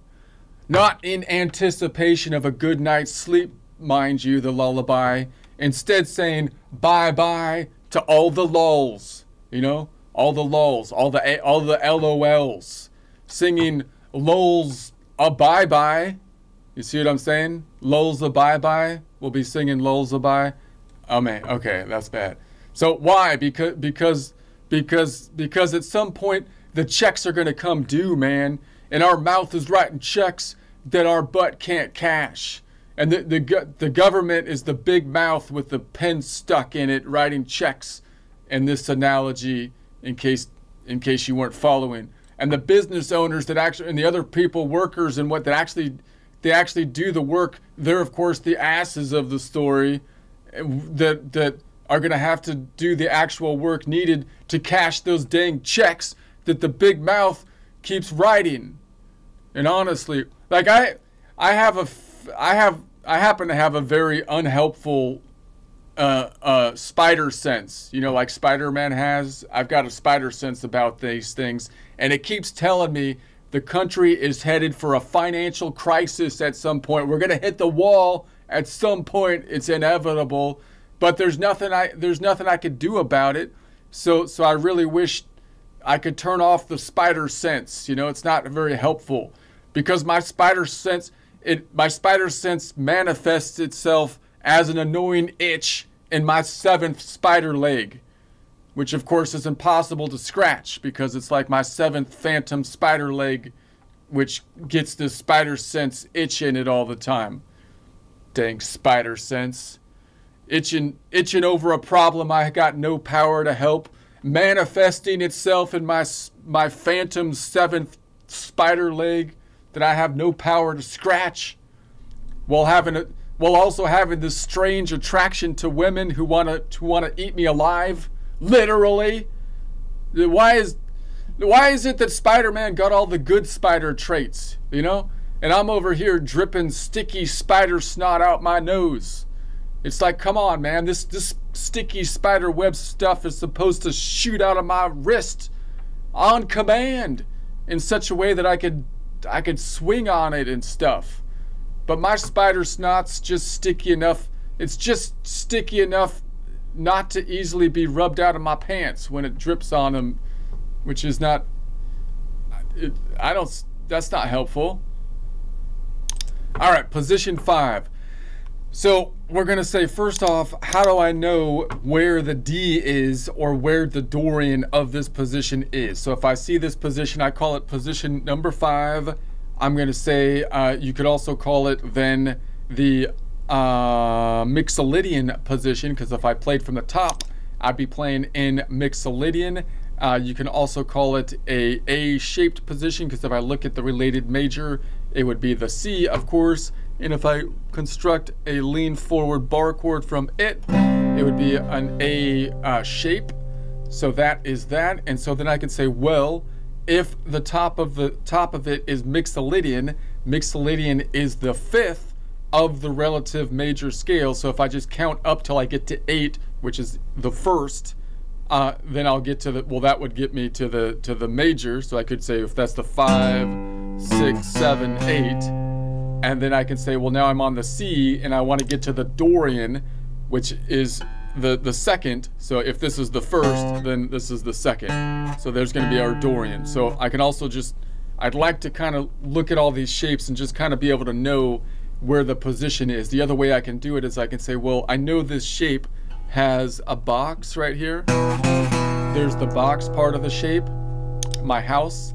Not in anticipation of a good night's sleep, mind you, the lullaby. Instead, saying bye bye to all the lulls, you know? All the lols, all the all the LOLs, singing lols a bye bye. You see what I'm saying? Lols a bye bye. We'll be singing lols a bye. Oh man, okay, that's bad. So why? Because because because because at some point the checks are gonna come due, man, and our mouth is writing checks that our butt can't cash. And the, the, the government is the big mouth with the pen stuck in it writing checks in this analogy in case in case you weren't following. And the business owners that actually and the other people, workers and what that actually they actually do the work, they're of course the asses of the story eh, that that are going to have to do the actual work needed to cash those dang checks that the big mouth keeps writing. And honestly, like I I have a I have I happen to have a very unhelpful uh, uh, spider sense, you know, like Spider Man has. I've got a spider sense about these things, and it keeps telling me the country is headed for a financial crisis at some point. We're going to hit the wall at some point. It's inevitable, but there's nothing I there's nothing I could do about it. So so I really wish I could turn off the spider sense. You know, it's not very helpful because my spider sense it my spider sense manifests itself as an annoying itch in my seventh spider leg, which of course is impossible to scratch because it's like my seventh phantom spider leg, which gets the spider sense itching it all the time. Dang spider sense. Itching, itching over a problem I got no power to help, manifesting itself in my, my phantom seventh spider leg that I have no power to scratch while having a while also having this strange attraction to women who want to who want to eat me alive, literally. Why is why is it that Spider-Man got all the good spider traits, you know? And I'm over here dripping sticky spider snot out my nose. It's like, come on, man, this, this sticky spider web stuff is supposed to shoot out of my wrist on command in such a way that I could I could swing on it and stuff. But my spider snot's just sticky enough. It's just sticky enough not to easily be rubbed out of my pants when it drips on them, which is not. It, I don't. That's not helpful. All right, position five. So we're going to say first off, how do I know where the D is or where the Dorian of this position is? So if I see this position, I call it position number five. I'm going to say uh, you could also call it then the uh, Mixolydian position because if I played from the top, I'd be playing in Mixolydian. Uh, you can also call it a A-shaped position because if I look at the related major, it would be the C, of course. And if I construct a lean forward bar chord from it, it would be an A uh, shape. So that is that. And so then I can say, well, if the top of the top of it is Mixolydian, Mixolydian is the fifth of the relative major scale. So if I just count up till I get to eight, which is the first, uh, then I'll get to the, well, that would get me to the, to the major. So I could say if that's the five, six, seven, eight, and then I can say, well, now I'm on the C and I want to get to the Dorian, which is the, the second. So if this is the first, then this is the second. So there's going to be our Dorian. So I can also just, I'd like to kind of look at all these shapes and just kind of be able to know where the position is. The other way I can do it is I can say, well, I know this shape has a box right here. There's the box part of the shape, my house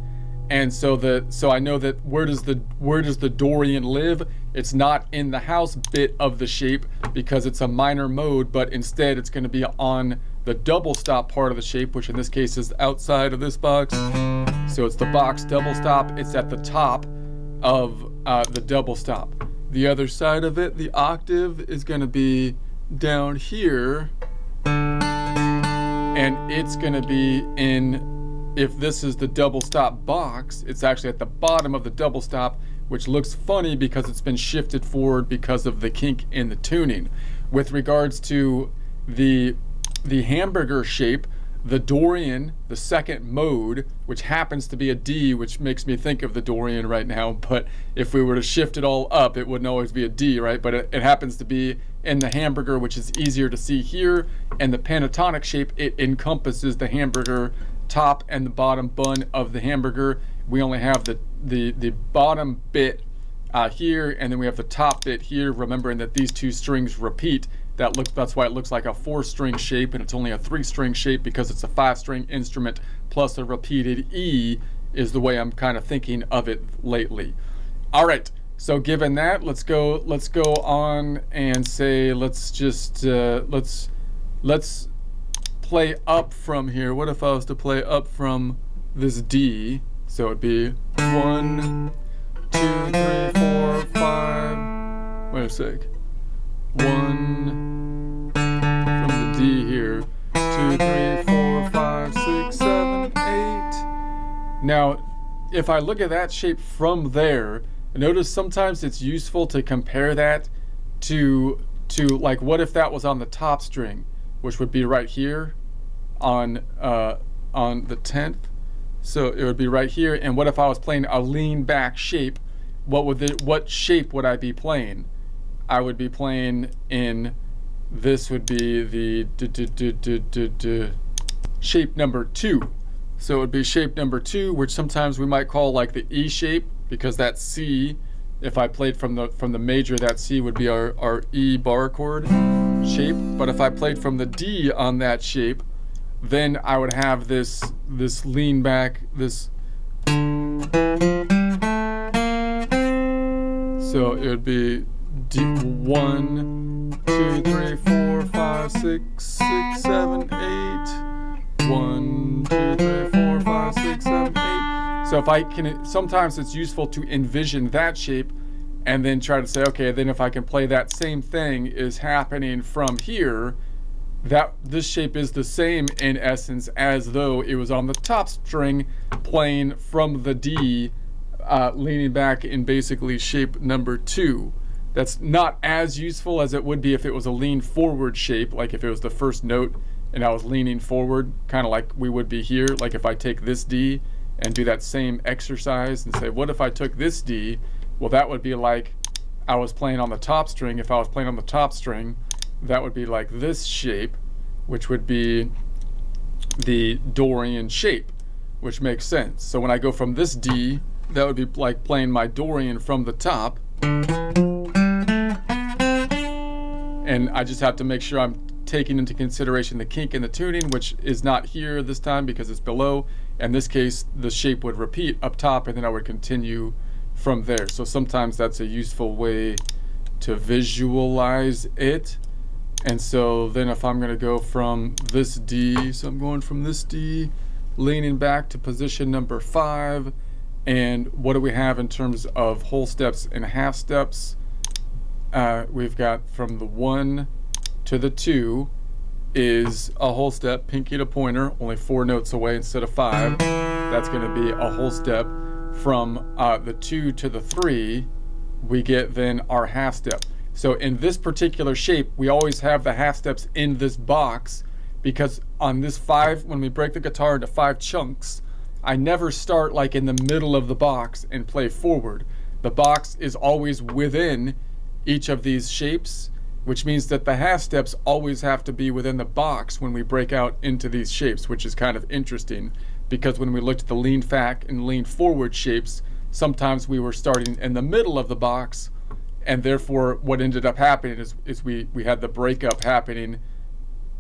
and so the so I know that where does the where does the Dorian live? It's not in the house bit of the shape because it's a minor mode, but instead it's going to be on the double stop part of the shape, which in this case is outside of this box. So it's the box double stop. It's at the top of uh, the double stop. The other side of it, the octave, is going to be down here, and it's going to be in if this is the double stop box, it's actually at the bottom of the double stop, which looks funny because it's been shifted forward because of the kink in the tuning. With regards to the, the hamburger shape, the Dorian, the second mode, which happens to be a D, which makes me think of the Dorian right now, but if we were to shift it all up, it wouldn't always be a D, right? But it, it happens to be in the hamburger, which is easier to see here, and the pentatonic shape, it encompasses the hamburger top and the bottom bun of the hamburger. We only have the, the, the bottom bit uh, here, and then we have the top bit here, remembering that these two strings repeat. That look, that's why it looks like a four string shape, and it's only a three string shape because it's a five string instrument plus a repeated E is the way I'm kind of thinking of it lately. All right, so given that, let's go, let's go on and say, let's just, uh, let's, let's play up from here, what if I was to play up from this D? So it'd be one, two, three, four, five. Wait a sec. One from the D here. Two, three, four, five, six, seven, eight. Now, if I look at that shape from there, notice sometimes it's useful to compare that to to like what if that was on the top string which would be right here on uh, on the 10th. So it would be right here. And what if I was playing a lean back shape? What would the, what shape would I be playing? I would be playing in this would be the shape number two. So it would be shape number two, which sometimes we might call like the E shape because that C, if I played from the from the major, that C would be our, our E bar chord shape. But if I played from the D on that shape, then I would have this this lean back, this so it would be deep one, two, three, four, five, six, six, seven, eight. One, two, three, four, five, six, seven, eight. So if I can, sometimes it's useful to envision that shape and then try to say, okay, then if I can play that same thing is happening from here, that this shape is the same in essence as though it was on the top string playing from the D uh, leaning back in basically shape number two. That's not as useful as it would be if it was a lean forward shape, like if it was the first note and I was leaning forward, kind of like we would be here. Like if I take this D and do that same exercise and say, what if I took this D? Well, that would be like I was playing on the top string. If I was playing on the top string, that would be like this shape, which would be the Dorian shape, which makes sense. So when I go from this D, that would be like playing my Dorian from the top. And I just have to make sure I'm taking into consideration the kink in the tuning, which is not here this time because it's below. In this case, the shape would repeat up top and then I would continue from there. So sometimes that's a useful way to visualize it. And so then if I'm gonna go from this D, so I'm going from this D, leaning back to position number five, and what do we have in terms of whole steps and half steps? Uh, we've got from the one to the two is a whole step, pinky to pointer, only four notes away instead of five. That's gonna be a whole step. From uh, the two to the three, we get then our half step. So in this particular shape, we always have the half steps in this box because on this five, when we break the guitar into five chunks, I never start like in the middle of the box and play forward. The box is always within each of these shapes, which means that the half steps always have to be within the box when we break out into these shapes, which is kind of interesting because when we looked at the lean back and lean forward shapes, sometimes we were starting in the middle of the box and therefore what ended up happening is, is we, we had the breakup happening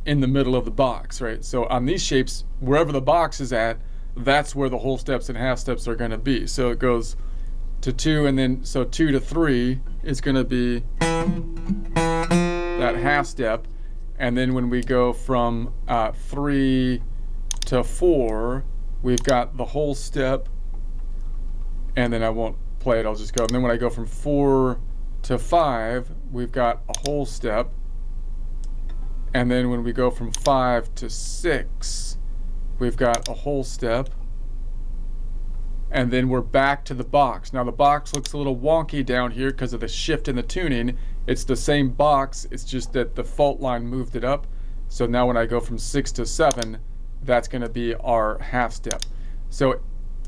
in the middle of the box, right? So on these shapes, wherever the box is at, that's where the whole steps and half steps are gonna be. So it goes to two and then, so two to three is gonna be that half step. And then when we go from uh, three to four, we've got the whole step and then I won't play it, I'll just go. And then when I go from four to five, we've got a whole step. And then when we go from five to six, we've got a whole step. And then we're back to the box. Now the box looks a little wonky down here because of the shift in the tuning. It's the same box, it's just that the fault line moved it up. So now when I go from six to seven, that's gonna be our half step. So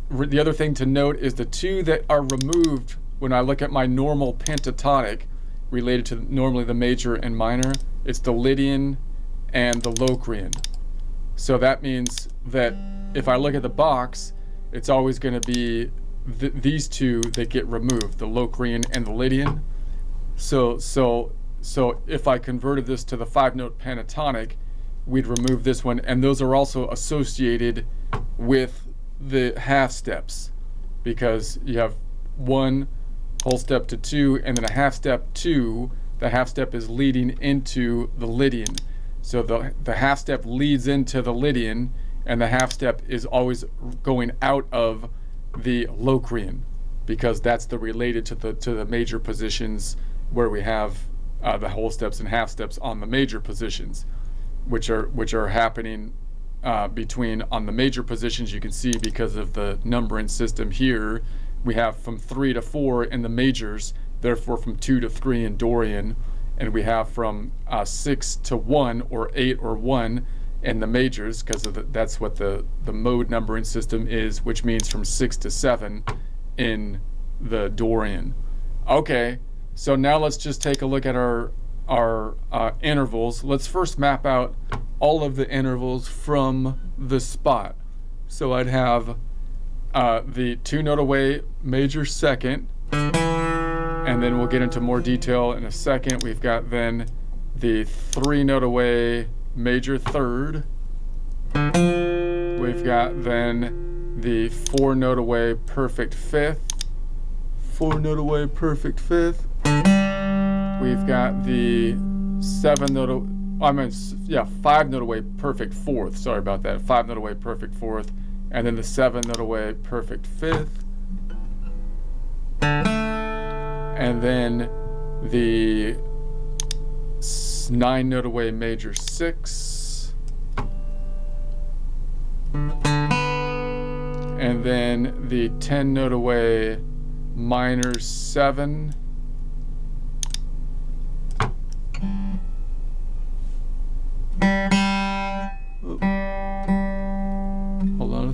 the other thing to note is the two that are removed when I look at my normal pentatonic related to normally the major and minor, it's the Lydian and the Locrian. So that means that if I look at the box, it's always going to be th these two that get removed, the Locrian and the Lydian. So, so, so if I converted this to the five note pentatonic, we'd remove this one. And those are also associated with the half steps because you have one whole step to two, and then a half step two. The half step is leading into the Lydian. So the, the half step leads into the Lydian, and the half step is always going out of the Locrian because that's the related to the to the major positions where we have uh, the whole steps and half steps on the major positions, which are which are happening uh, between on the major positions you can see because of the numbering system here we have from three to four in the majors, therefore from two to three in Dorian, and we have from uh, six to one or eight or one in the majors because that's what the, the mode numbering system is, which means from six to seven in the Dorian. Okay, so now let's just take a look at our our uh, intervals. Let's first map out all of the intervals from the spot. So I'd have uh, the two note away major second, and then we'll get into more detail in a second. We've got then the three note away major third. We've got then the four note away perfect fifth. Four note away perfect fifth. We've got the seven note, I mean, yeah, five note away perfect fourth. Sorry about that. Five note away perfect fourth and then the seven note away perfect fifth, and then the nine note away major six, and then the 10 note away minor 7.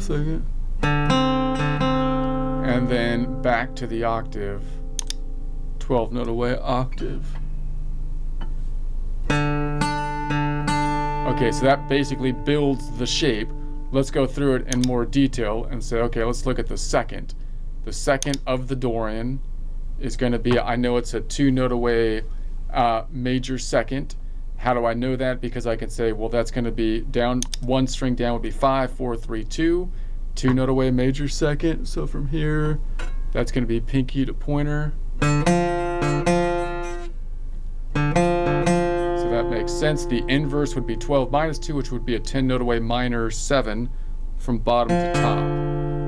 Second. And then back to the octave. 12 note away octave. Okay, so that basically builds the shape. Let's go through it in more detail and say, okay, let's look at the second. The second of the Dorian is going to be, I know it's a two note away uh, major second. How do I know that? Because I can say, well, that's going to be down, one string down would be five, four, three, two, two note away major second. So from here, that's going to be pinky to pointer. So that makes sense. The inverse would be 12 minus 2, which would be a 10 note away minor 7 from bottom to top.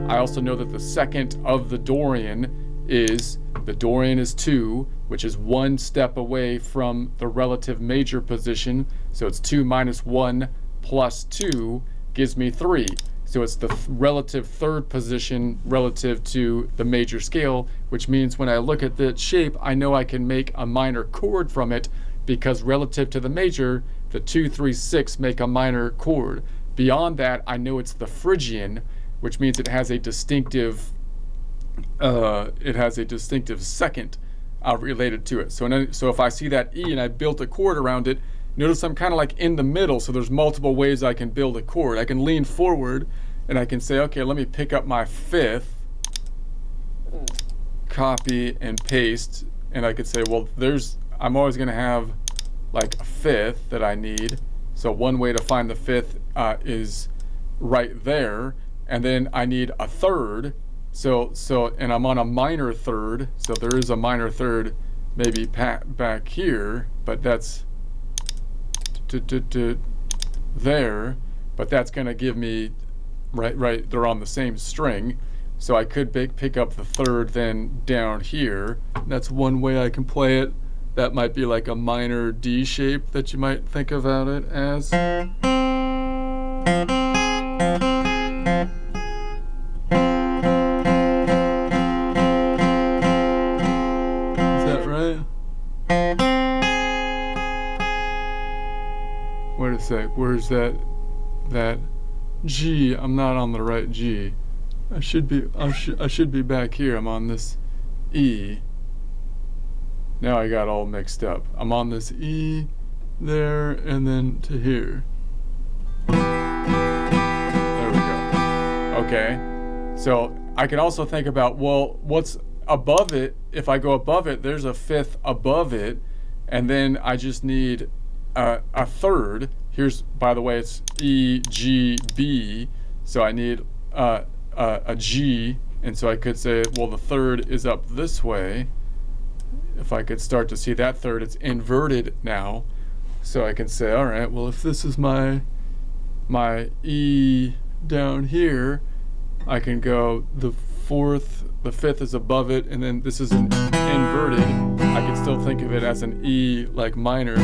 I also know that the second of the Dorian is, the Dorian is 2, which is one step away from the relative major position. So it's 2 minus 1 plus 2 gives me 3. So it's the relative third position relative to the major scale, which means when I look at the shape, I know I can make a minor chord from it because relative to the major, the 2, 3, 6 make a minor chord. Beyond that, I know it's the Phrygian, which means it has a distinctive, uh, it has a distinctive second uh, related to it. So, so if I see that E and I built a chord around it, notice I'm kind of like in the middle, so there's multiple ways I can build a chord. I can lean forward and I can say, okay, let me pick up my fifth, copy and paste, and I could say, well, there's I'm always going to have like a fifth that I need. So one way to find the fifth uh, is right there. And then I need a third. So, so, and I'm on a minor third. So there is a minor third maybe back here, but that's there. But that's going to give me, right, right, they're on the same string. So I could pick up the third then down here. That's one way I can play it that might be like a minor D shape that you might think about it as. Where's that, that G? I'm not on the right G. I should be, I should, I should be back here. I'm on this E. Now I got all mixed up. I'm on this E there and then to here. There we go. Okay. So I can also think about, well, what's above it? If I go above it, there's a fifth above it. And then I just need a third. Here's, by the way, it's E, G, B. So I need uh, a, a G. And so I could say, well, the third is up this way if I could start to see that third, it's inverted now. So I can say, all right, well, if this is my, my E down here, I can go the fourth, the fifth is above it, and then this is an inverted. I can still think of it as an E like minor,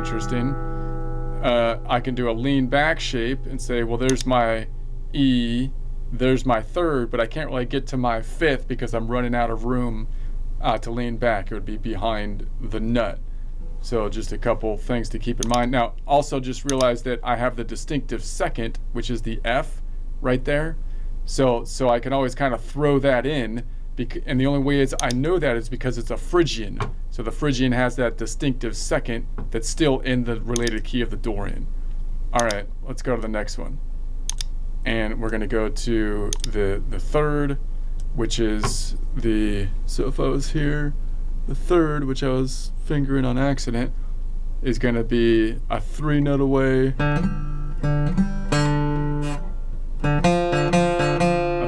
interesting. Uh, I can do a lean back shape and say, well, there's my E, there's my third, but I can't really get to my fifth because I'm running out of room uh, to lean back. It would be behind the nut. So just a couple things to keep in mind. Now, also just realize that I have the distinctive second, which is the F right there. So, so I can always kind of throw that in. And the only way is I know that is because it's a Phrygian. So the Phrygian has that distinctive second that's still in the related key of the Dorian. All right, let's go to the next one. And we're going to go to the the third which is the so if I was here the third which I was fingering on accident is going to be a three note away. A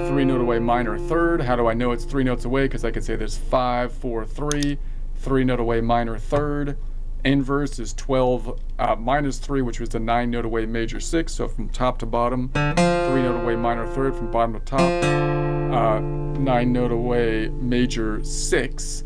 three note away minor third. How do I know it's three notes away? Because I could say there's five four three three note away minor third Inverse is 12 uh, minus 3, which was the 9 note away major 6. So from top to bottom, 3 note away minor third from bottom to top, uh, 9 note away major 6.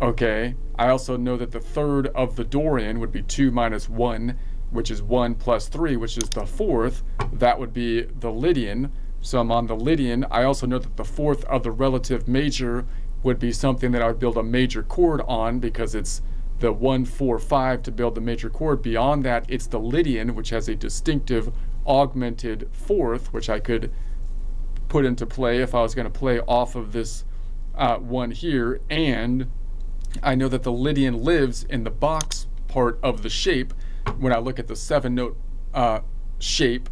Okay. I also know that the third of the Dorian would be 2 minus 1 which is 1 plus 3, which is the fourth. That would be the Lydian. So I'm on the Lydian. I also know that the fourth of the relative major would be something that I would build a major chord on because it's the 1, 4, 5 to build the major chord. Beyond that, it's the Lydian, which has a distinctive augmented fourth, which I could put into play if I was going to play off of this uh, one here. And I know that the Lydian lives in the box part of the shape when I look at the seven note uh, shape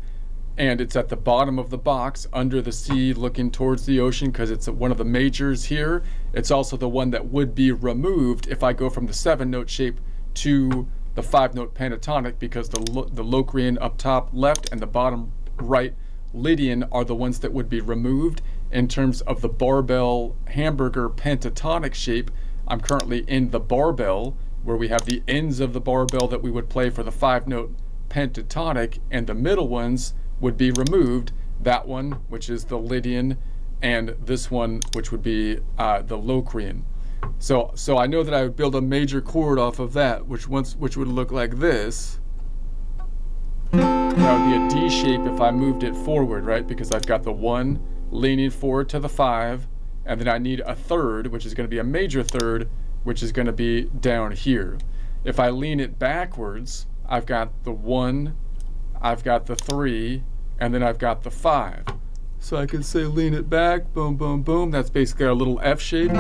and it's at the bottom of the box under the sea looking towards the ocean because it's one of the majors here. It's also the one that would be removed if I go from the seven note shape to the five note pentatonic because the, the Locrian up top left and the bottom right Lydian are the ones that would be removed in terms of the barbell hamburger pentatonic shape. I'm currently in the barbell where we have the ends of the barbell that we would play for the five note pentatonic and the middle ones would be removed. That one, which is the Lydian, and this one, which would be uh, the Locrian. So, so I know that I would build a major chord off of that, which once, which would look like this. That would be a D shape if I moved it forward, right? Because I've got the one leaning forward to the five, and then I need a third, which is going to be a major third, which is going to be down here. If I lean it backwards, I've got the one, I've got the three, and then I've got the five. So I can say lean it back, boom, boom, boom. That's basically our little F shape,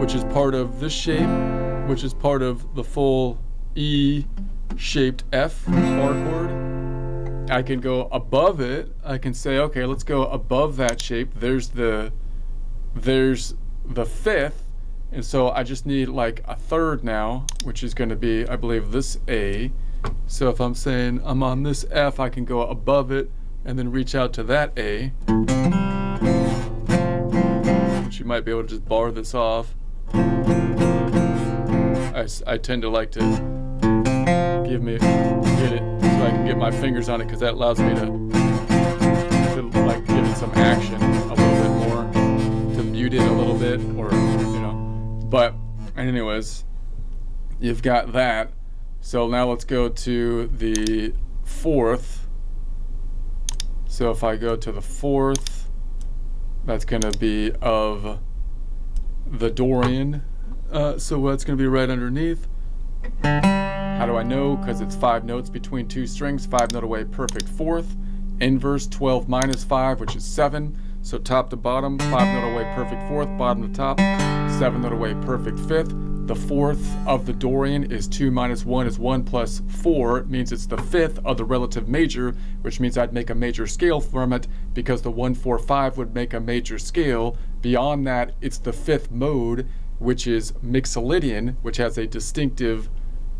which is part of this shape, which is part of the full E shaped F chord. I can go above it. I can say, okay, let's go above that shape. There's the, there's the fifth. And so I just need like a third now, which is going to be, I believe, this A. So if I'm saying I'm on this F, I can go above it and then reach out to that A. Which you might be able to just bar this off. I, I tend to like to give me, get it so I can get my fingers on it because that allows me to, to like give it some action a little bit more, to mute it a little bit or, you know. But anyways, you've got that. So now let's go to the fourth. So if I go to the fourth, that's going to be of the Dorian. Uh, so that's going to be right underneath. How do I know? Because it's five notes between two strings, five note away, perfect fourth. Inverse 12 minus 5, which is 7. So top to bottom, five note away, perfect fourth, bottom to top, seven note away, perfect fifth. The fourth of the Dorian is 2 minus 1 is 1 plus 4. It means it's the fifth of the relative major, which means I'd make a major scale from it because the 1, 4, 5 would make a major scale. Beyond that, it's the fifth mode, which is Mixolydian, which has a distinctive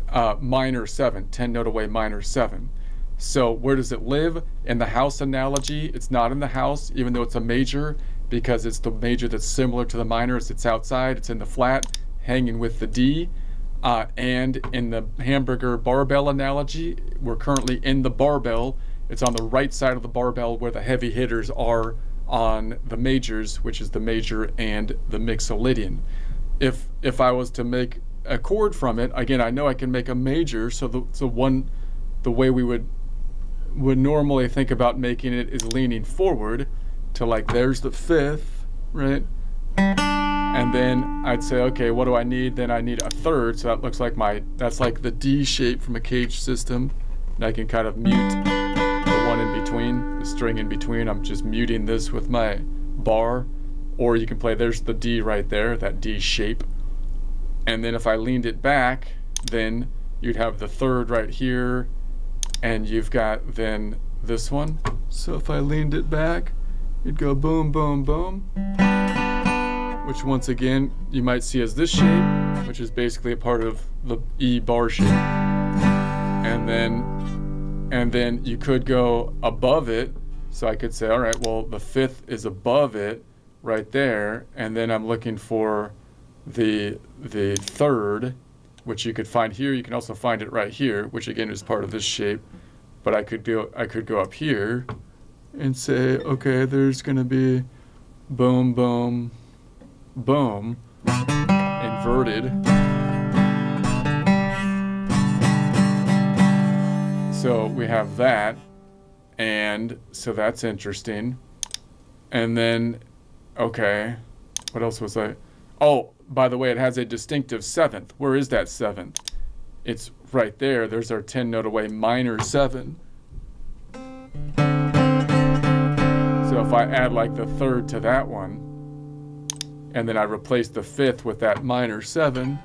uh, minor 7, 10 note away minor 7. So where does it live? In the house analogy, it's not in the house, even though it's a major, because it's the major that's similar to the minors. It's outside, it's in the flat hanging with the D. Uh, and in the hamburger barbell analogy, we're currently in the barbell. It's on the right side of the barbell where the heavy hitters are on the majors, which is the major and the mixolydian. If if I was to make a chord from it, again, I know I can make a major. So the so one, the way we would would normally think about making it is leaning forward to like there's the fifth, right? And then I'd say, okay, what do I need? Then I need a third, so that looks like my, that's like the D shape from a CAGED system. And I can kind of mute the one in between, the string in between. I'm just muting this with my bar. Or you can play, there's the D right there, that D shape. And then if I leaned it back, then you'd have the third right here, and you've got then this one. So if I leaned it back, you'd go boom, boom, boom which once again you might see as this shape, which is basically a part of the E bar shape. And then, and then you could go above it. So I could say, all right, well, the fifth is above it right there. And then I'm looking for the, the third, which you could find here. You can also find it right here, which again is part of this shape. But I could go, I could go up here and say, okay, there's going to be boom, boom, boom, inverted. So we have that. And so that's interesting. And then, okay, what else was I? Oh, by the way, it has a distinctive seventh. Where is that seventh? It's right there. There's our 10 note away minor seven. So if I add like the third to that one, and then I replace the fifth with that minor seven,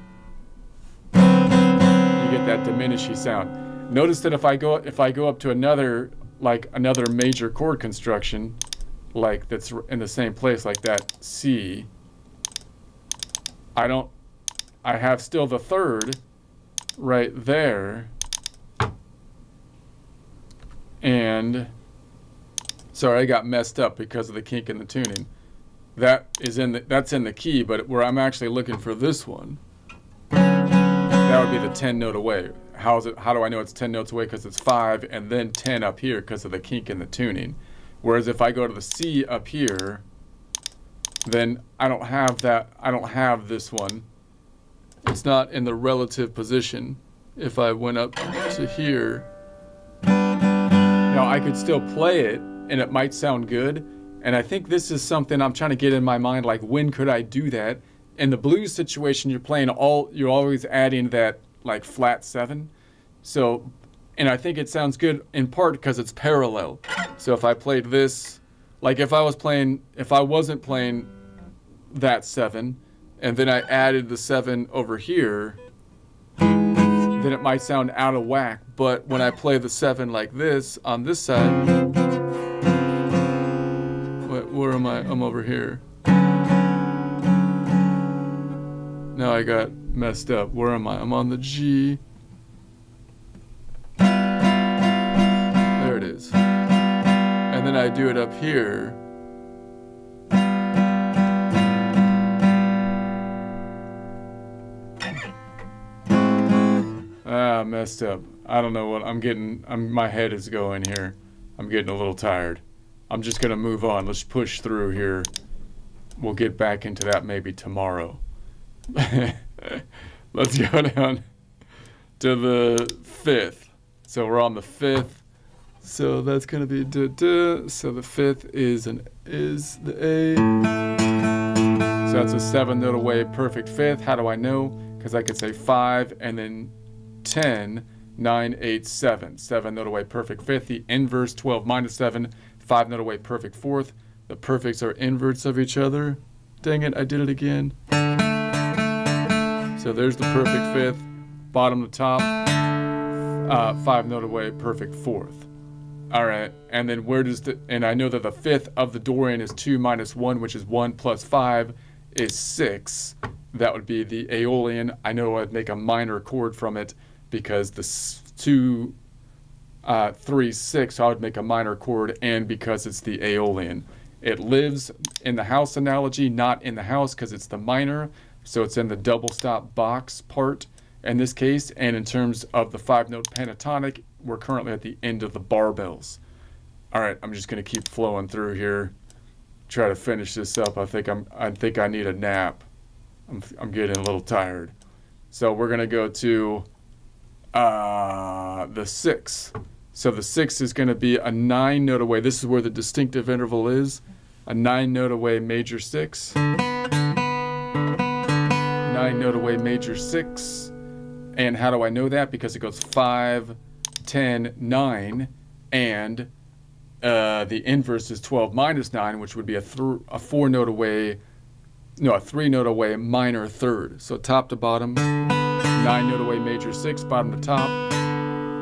you get that diminishing sound. Notice that if I go if I go up to another like another major chord construction, like that's in the same place like that C, I don't I have still the third right there. And sorry, I got messed up because of the kink in the tuning. That is in the that's in the key, but where I'm actually looking for this one, that would be the 10 note away. How is it? How do I know it's 10 notes away? Because it's five and then 10 up here because of the kink in the tuning. Whereas if I go to the C up here, then I don't have that. I don't have this one. It's not in the relative position. If I went up to here, now I could still play it and it might sound good. And I think this is something I'm trying to get in my mind, like when could I do that? In the blues situation, you're playing all, you're always adding that like flat seven. So, and I think it sounds good in part because it's parallel. So if I played this, like if I was playing, if I wasn't playing that seven, and then I added the seven over here, then it might sound out of whack. But when I play the seven like this on this side, where am I? I'm over here. Now I got messed up. Where am I? I'm on the G. There it is. And then I do it up here. Ah, messed up. I don't know what I'm getting. I'm my head is going here. I'm getting a little tired. I'm just gonna move on. Let's push through here. We'll get back into that maybe tomorrow. Let's go down to the fifth. So we're on the fifth. So that's gonna be duh, duh. So the fifth is an is the A. So that's a seven note away perfect fifth. How do I know? Because I could say five and then 10, 9, 8, 7. Seven note away perfect fifth. The inverse 12 minus seven five note away perfect fourth. The perfects are inverts of each other. Dang it, I did it again. So there's the perfect fifth, bottom to top, uh, five note away perfect fourth. All right, and then where does the, and I know that the fifth of the Dorian is two minus one, which is one plus five is six. That would be the Aeolian. I know I'd make a minor chord from it because the two uh, 3 6, so I would make a minor chord, and because it's the Aeolian. It lives in the house analogy, not in the house because it's the minor, so it's in the double stop box part in this case. And in terms of the five note pentatonic, we're currently at the end of the barbells. All right, I'm just gonna keep flowing through here, try to finish this up. I think I'm, I think I need a nap. I'm, I'm getting a little tired. So we're gonna go to uh, the sixth. So the six is going to be a nine note away. This is where the distinctive interval is. A nine note away major six. Nine note away major six. And how do I know that? Because it goes five, ten, nine, and uh, the inverse is 12 minus 9, which would be a, a four note away, no, a three note away minor third. So top to bottom, nine note away major six, bottom to top,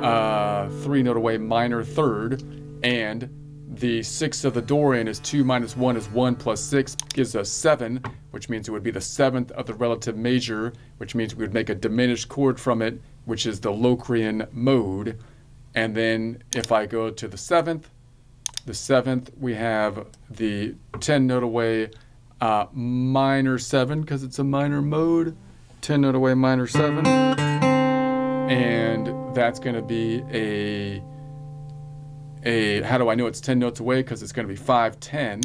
uh, three note away minor third, and the sixth of the Dorian is two minus one is one plus six gives us seven, which means it would be the seventh of the relative major, which means we would make a diminished chord from it, which is the Locrian mode. And then if I go to the seventh, the seventh we have the 10 note away uh, minor seven because it's a minor mode, 10 note away minor seven, and that's going to be a a how do I know it's 10 notes away? Because it's going to be 5 10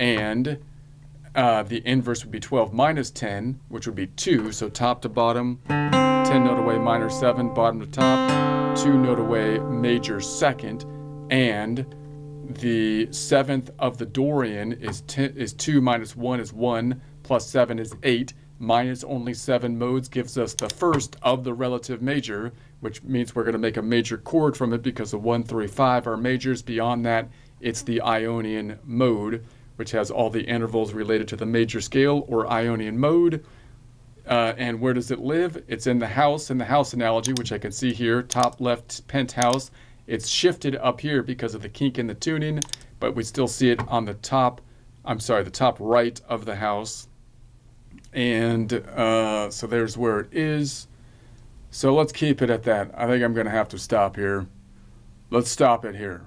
and uh, the inverse would be 12 minus 10 which would be 2 so top to bottom 10 note away minor 7 bottom to top two note away major second, and the seventh of the Dorian is ten, is two minus one is one, plus seven is eight, minus only seven modes gives us the first of the relative major, which means we're going to make a major chord from it because the one, three, five are majors. Beyond that, it's the Ionian mode, which has all the intervals related to the major scale or Ionian mode. Uh, and where does it live? It's in the house, in the house analogy, which I can see here, top left penthouse. It's shifted up here because of the kink in the tuning, but we still see it on the top, I'm sorry, the top right of the house. And uh, so there's where it is. So let's keep it at that. I think I'm going to have to stop here. Let's stop it here.